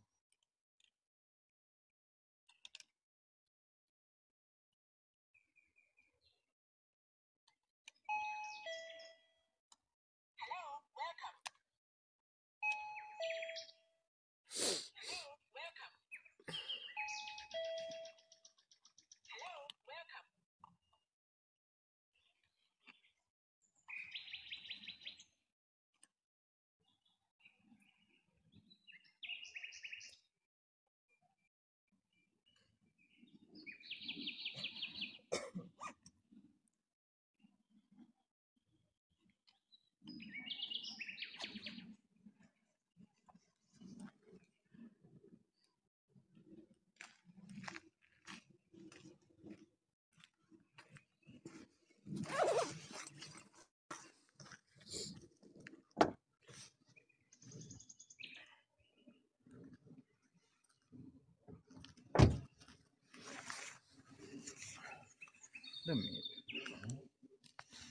Dă-mi.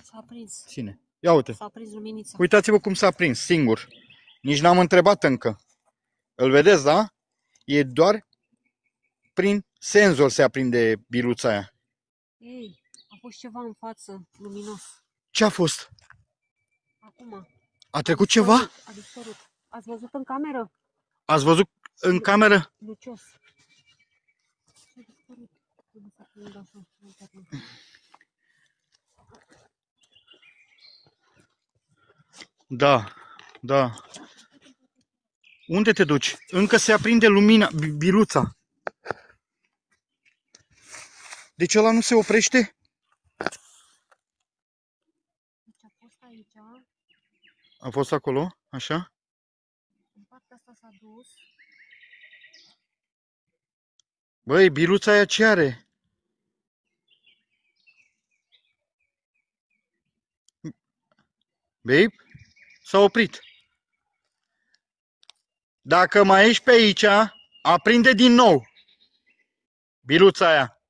S-a prins. Cine? Ia uite. S-a prins luminița. Uitați-vă cum s-a prins, singur. Nici n-am întrebat încă. Îl vedeți, da? E doar prin senzor se aprinde biluța aia. Ei, a fost ceva în față, luminos. Ce a fost? Acum. A trecut ceva? A dispărut. Ați văzut în cameră? Ați văzut în cameră? Lucios. A dispărut. Trebuie să Da, da. Unde te duci? Încă se aprinde lumina, bi- biluța. Deci ăla nu se oprește? Deci a fost aici, A fost acolo, așa? în partea asta s-a dus. Băi, biluța aia ce are? Babe? S-a oprit. Dacă mai ești pe aici, aprinde din nou. Biluța aia.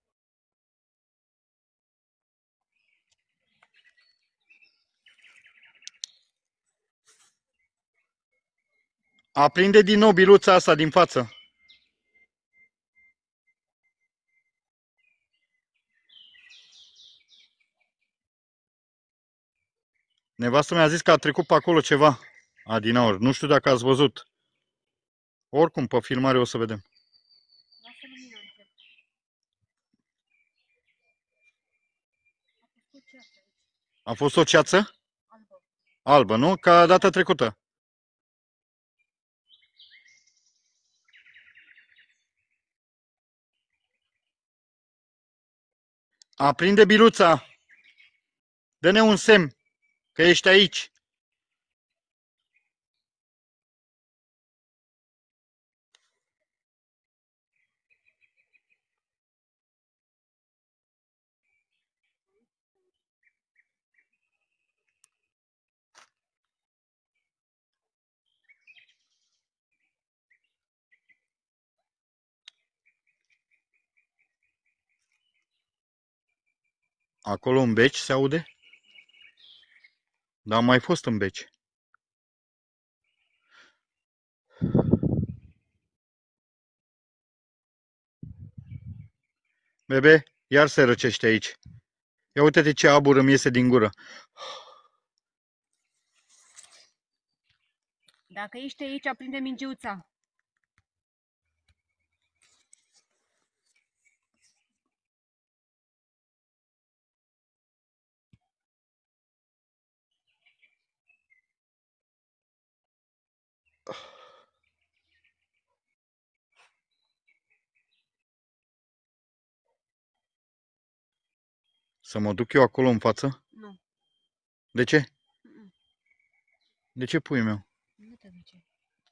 Aprinde din nou biluța asta din față. Nevastă mi-a zis că a trecut pe acolo ceva. Adinaur. Nu știu dacă ați văzut. Oricum, pe filmare o să vedem. Lasă lumina încet. A fost o ceață aici, A fost o ceață albă. albă, nu? Ca data trecută. Aprinde biluța. Dă-ne un semn că ești aici. Acolo în beci se aude? Dar am mai fost în beci. Bebe, iar se răcește aici. Ia uite-te ce abur îmi iese din gură. Dacă ești aici, aprinde mingiuța. Să mă duc eu acolo în față? Nu. De ce? Mm-mm. De ce pui meu? Nu te duce.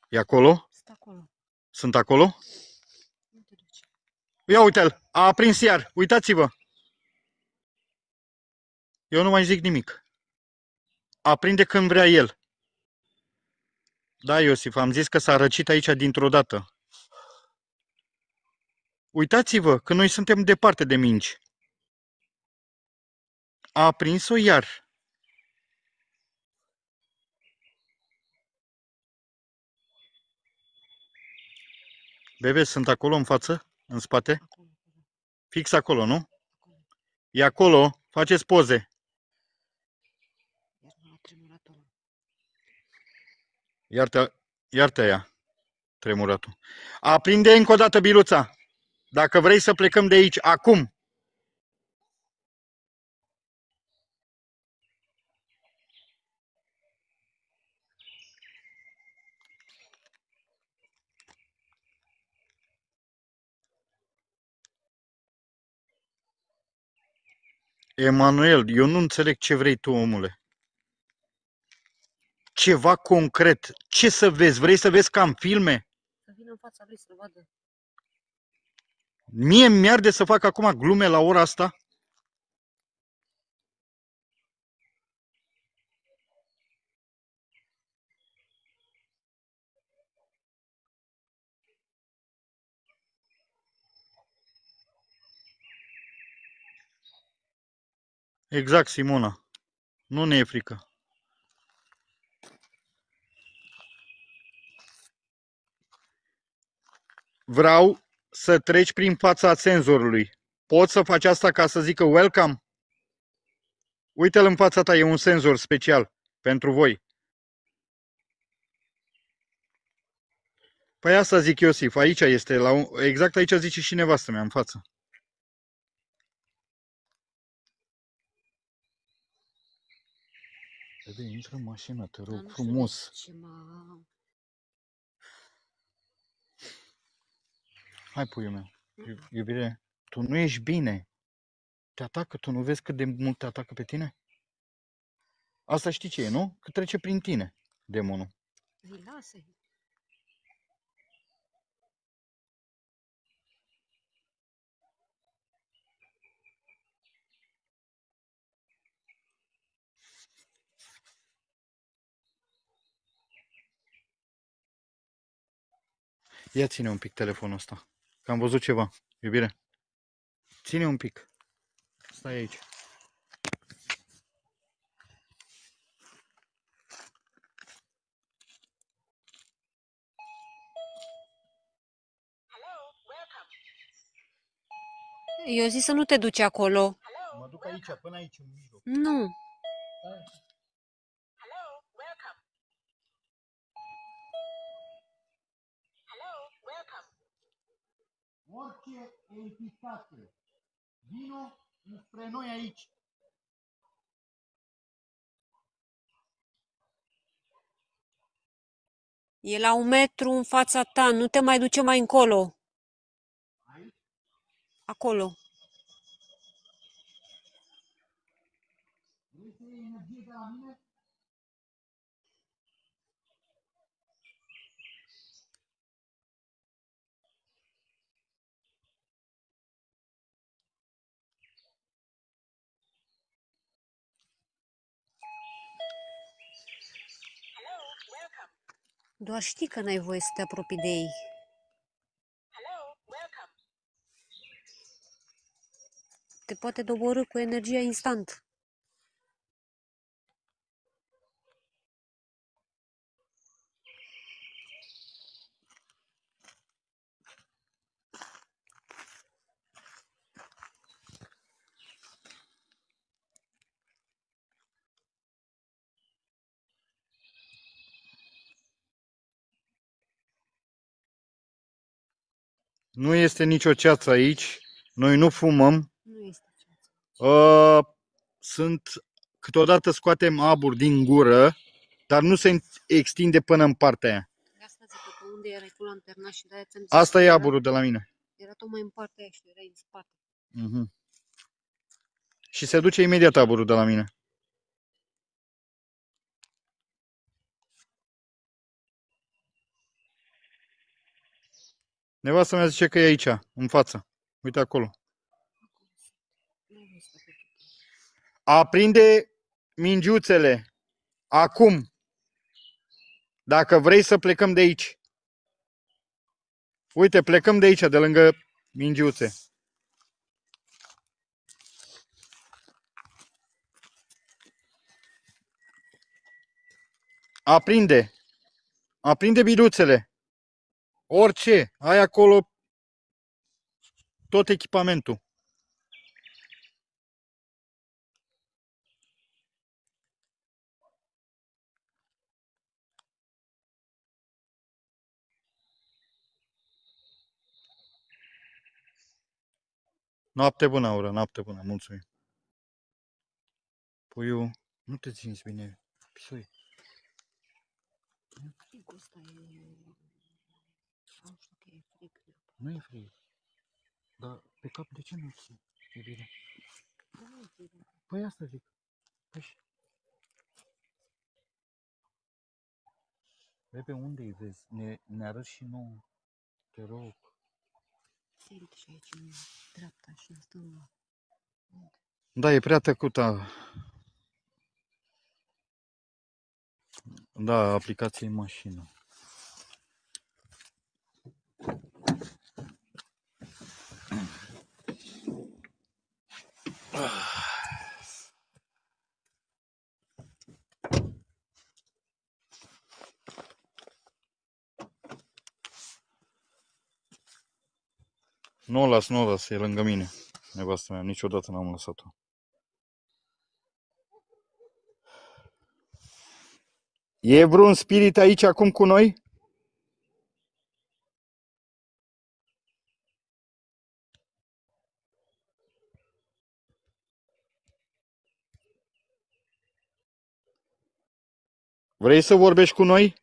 E acolo? Stă acolo. Sunt acolo? Ia uite-l, a aprins iar. Uitați-vă. Eu nu mai zic nimic. Aprinde când vrea el. Da, Iosif, am zis că s-a răcit aici dintr-o dată. Uitați-vă că noi suntem departe de minci. A aprins-o iar. Bebe, sunt acolo în față? În spate? Acolo. Fix acolo, nu? E acolo, faceți poze. Iar m-a tremurat ăla. Iar-te, iar-te ea, tremuratul. Aprinde încă o dată biluța. Dacă vrei să plecăm de aici, acum. Emanuel, eu nu înțeleg ce vrei tu, omule. Ceva concret. Ce să vezi? Vrei să vezi ca în filme? Să vină în fața lui să-l vadă. Mie mi-arde să fac acum glume la ora asta. Exact, Simona. Nu ne e frică. Vreau să treci prin fața senzorului. Poți să faci asta ca să zică welcome? Uite-l în fața ta, e un senzor special pentru voi. Păi asta zic Iosif, aici este, la un... exact aici zice și nevastă mea în față. Bebe, intră în mașină, te Dar rog, nu știu de frumos. Ce Hai, puiul meu. Iu- Iubire, tu nu ești bine. Te atacă, tu nu vezi cât de mult te atacă pe tine? Asta știi ce e, nu? Că trece prin tine, demonul. Îi lasă Ia ține un pic telefonul ăsta. Că am văzut ceva, iubire. Ține un pic. Stai aici. Hello, welcome. Eu zic să nu te duci acolo. Hello, Mă duc aici, până aici, în mijloc. Nu. hello, welcome. Hello, welcome. Orice entitate, vino spre noi aici. E la un metru în fața ta, nu te mai duce mai încolo. Acolo. Vrei să iei energie de la mine? Hello, welcome. Doar știi că n-ai voie să te apropii de ei. Hello, welcome. Te poate doborâ cu energia instant. Nu este nicio ceață aici. Noi nu fumăm. Nu este ceață. Uh, sunt, câteodată scoatem abur din gură, dar nu se extinde până în partea aia. De asta zic că pe unde erai tu lanterna și de-aia ți-am zis Asta că e era- aburul de la mine. Era tocmai în partea aia și tu erai în spate. Mhm. Și se duce imediat aburul de la mine. Nevastă mea zice că e aici, în față. Uite acolo. Nu vreau să fac Aprinde mingiuțele. Acum. Dacă vrei să plecăm de aici. Uite, plecăm de aici, de lângă mingiuțe. Aprinde. Aprinde biduțele. Orice. Ai acolo tot echipamentul. Noapte bună, Aura, noapte bună, mulțumim. Puiu, nu te ținți bine, pisoi. Frigul ăsta e... Sau nu știu că e frig. Nu e frig. Dar pe cap de ce nu ți e bine? Dar nu e frig. Păi asta zic. Păi și- Bebe, unde îi vezi? Ne, ne arăți și nouă. Te rog. Se uite și aici în dreapta și în stânga. Da, e prea tăcută. Da, aplicație în mașină. Nu o las, nu o las, e lângă mine. Nevastă mea, niciodată n-am lăsat-o. E vreun spirit aici acum cu noi? Vrei să vorbești cu noi?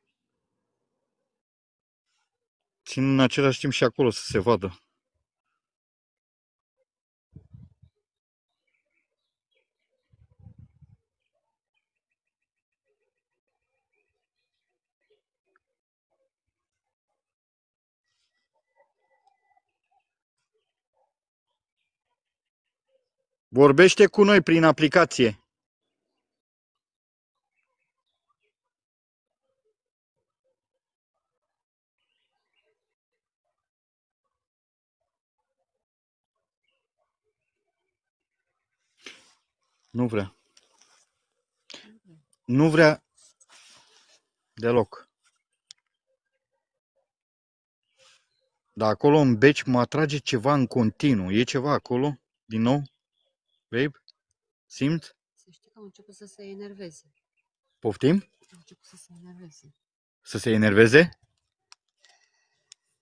Țin în același timp și acolo să se vadă. Vorbește cu noi prin aplicație. Nu vrea. Nu vrea deloc. Dar acolo în beci mă atrage ceva în continuu. E ceva acolo? Din nou? Babe? Simt? Să știi că au început să se enerveze. Poftim? Au început să se enerveze. Să se enerveze?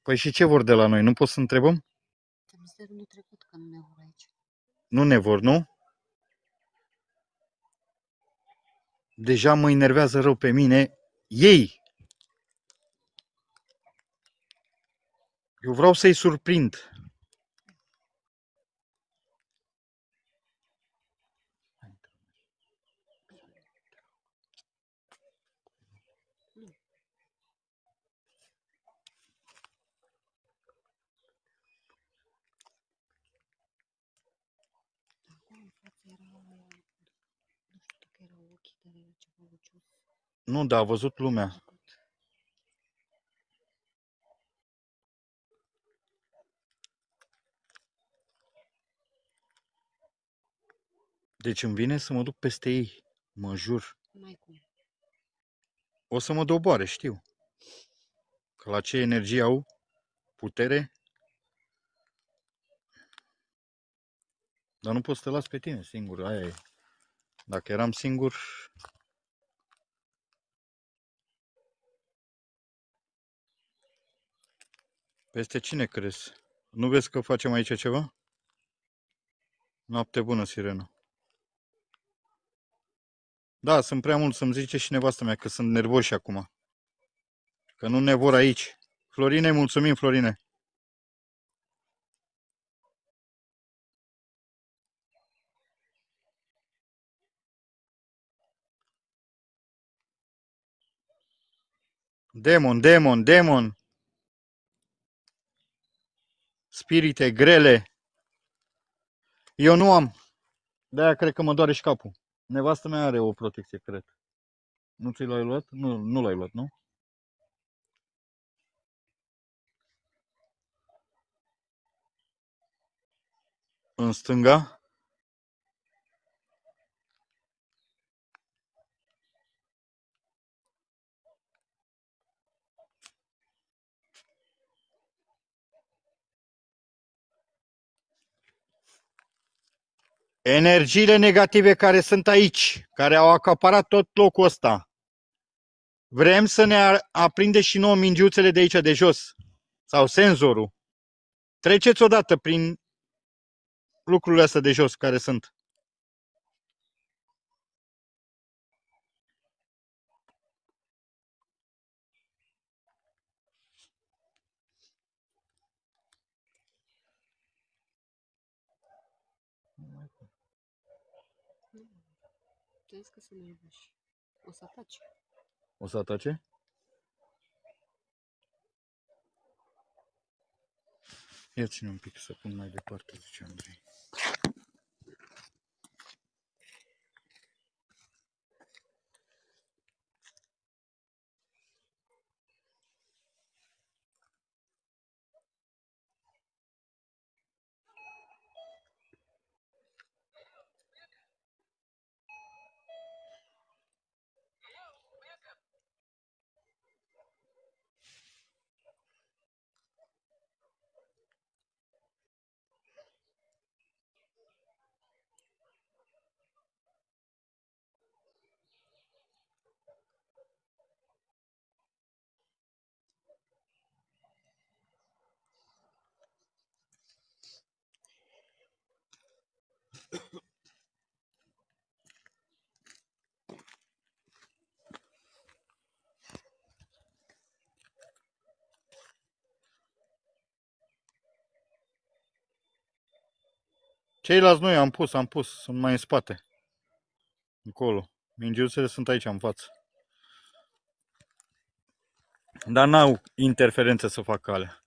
Păi și ce vor de la noi? Nu pot să întrebăm? Te-am zis de rândul trecut că nu ne vor aici. Nu ne vor, nu? Deja mă enervează rău pe mine ei. Eu vreau să-i surprind. Dar acolo în față era... Nu știu dacă erau ochii, dar era ceva lucios. Nu, dar a văzut lumea. trecut. Deci îmi vine să mă duc peste ei. Mă jur. Mai cum. O să mă doboare, știu. Că la ce energie au, putere. Dar nu pot să te las pe tine singur, aia e. Dacă eram singur, peste cine crezi? Nu vezi că facem aici ceva? Noapte bună, sirenă. Da, sunt prea mult să-mi zice și nevastă mea că sunt nervoși acum. Că nu ne vor aici. Florine, mulțumim, Florine. Demon, demon, demon. Spirite grele, Eu nu am. De-aia cred că mă doare și capul. Nevastă mea are o protecție, cred. Nu ți l-ai luat? Nu, nu l-ai luat, nu? În stânga? Energiile negative care sunt aici, care au acaparat tot locul ăsta. Vrem să ne a- aprinde și nouă mingiuțele de aici de jos. Sau senzorul. Treceți odată prin lucrurile astea de jos care sunt. Zis că să ne iubești. O să taci. O să atace? Ia ține un pic să pun mai departe, zice Andrei. Ceilalți noi am pus, am pus, sunt mai în spate. Încolo. Mingiuțele sunt aici în față. Dar n-au interferență să facă alea.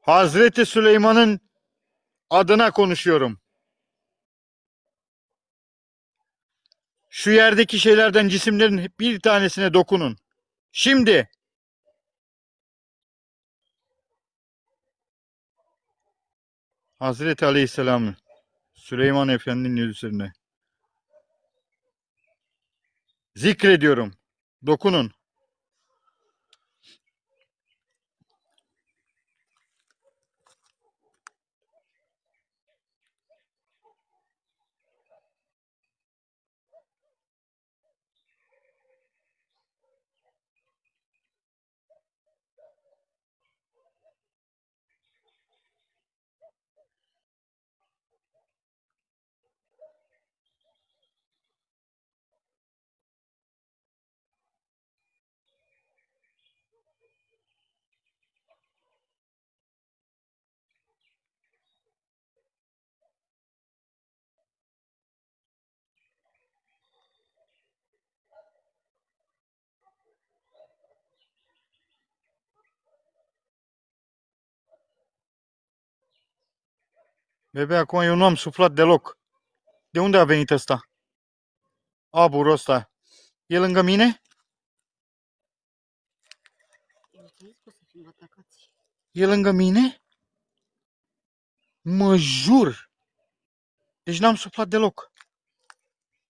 Hazreti Süleyman'ın adına konuşuyorum. Şu yerdeki şeylerden cisimlerin bir tanesine dokunun. Şimdi. Hazreti Aleyhisselam Süleyman Efendi'nin üzerine. Zikrediyorum. Dokunun. Bebe, acum eu nu am suflat deloc. De unde a venit ăsta? Aburul ăsta. E lângă mine? Eu ți-am zis că o să fim atacați. E lângă mine? Mă jur! Deci n-am suflat deloc.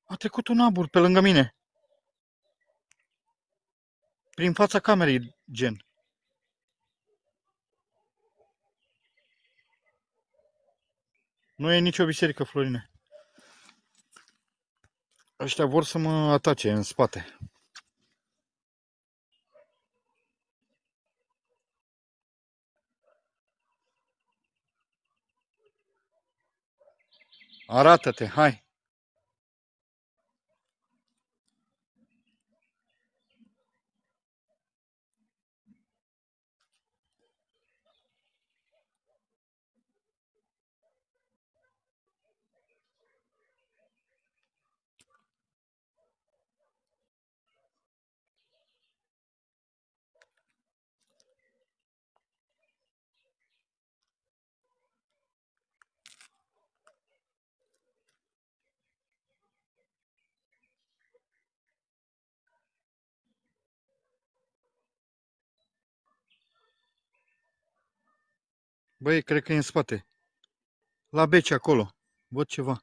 A trecut un abur pe lângă mine. Prin fața camerei, gen. Nu e nicio biserică, Florine. Ăștia vor să mă atace în spate. Arată-te, hai! Băi, cred că e în spate. La beci acolo. Văd ceva.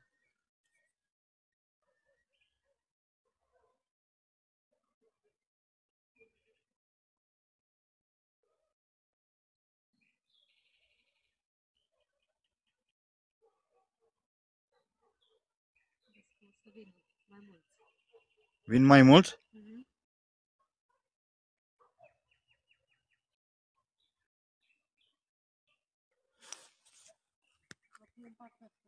Să vin mai mulți. Vin mai mulți? Mhm. Copii în partea asta.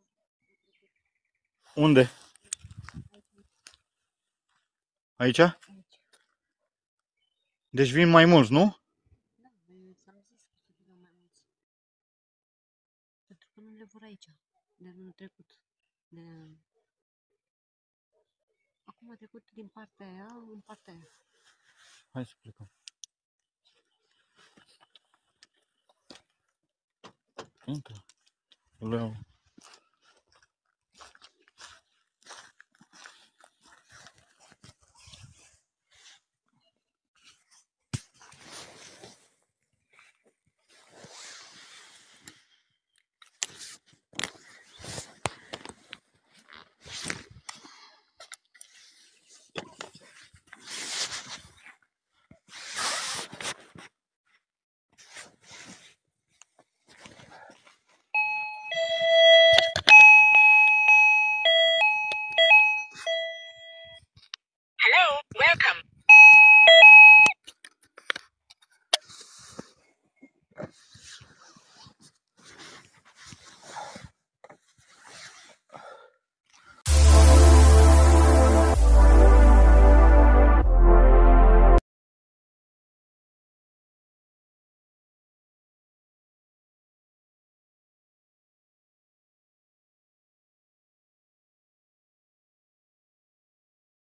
Unde? Aici? Aici. Deci vin mai mulți, nu? Da, eu ți-am zis că să vină mai mulți. Pentru că nu le vor aici, de anul trecut. De... Acum a trecut din partea aia în partea aia. Hai să plecăm. Intră. Le iau.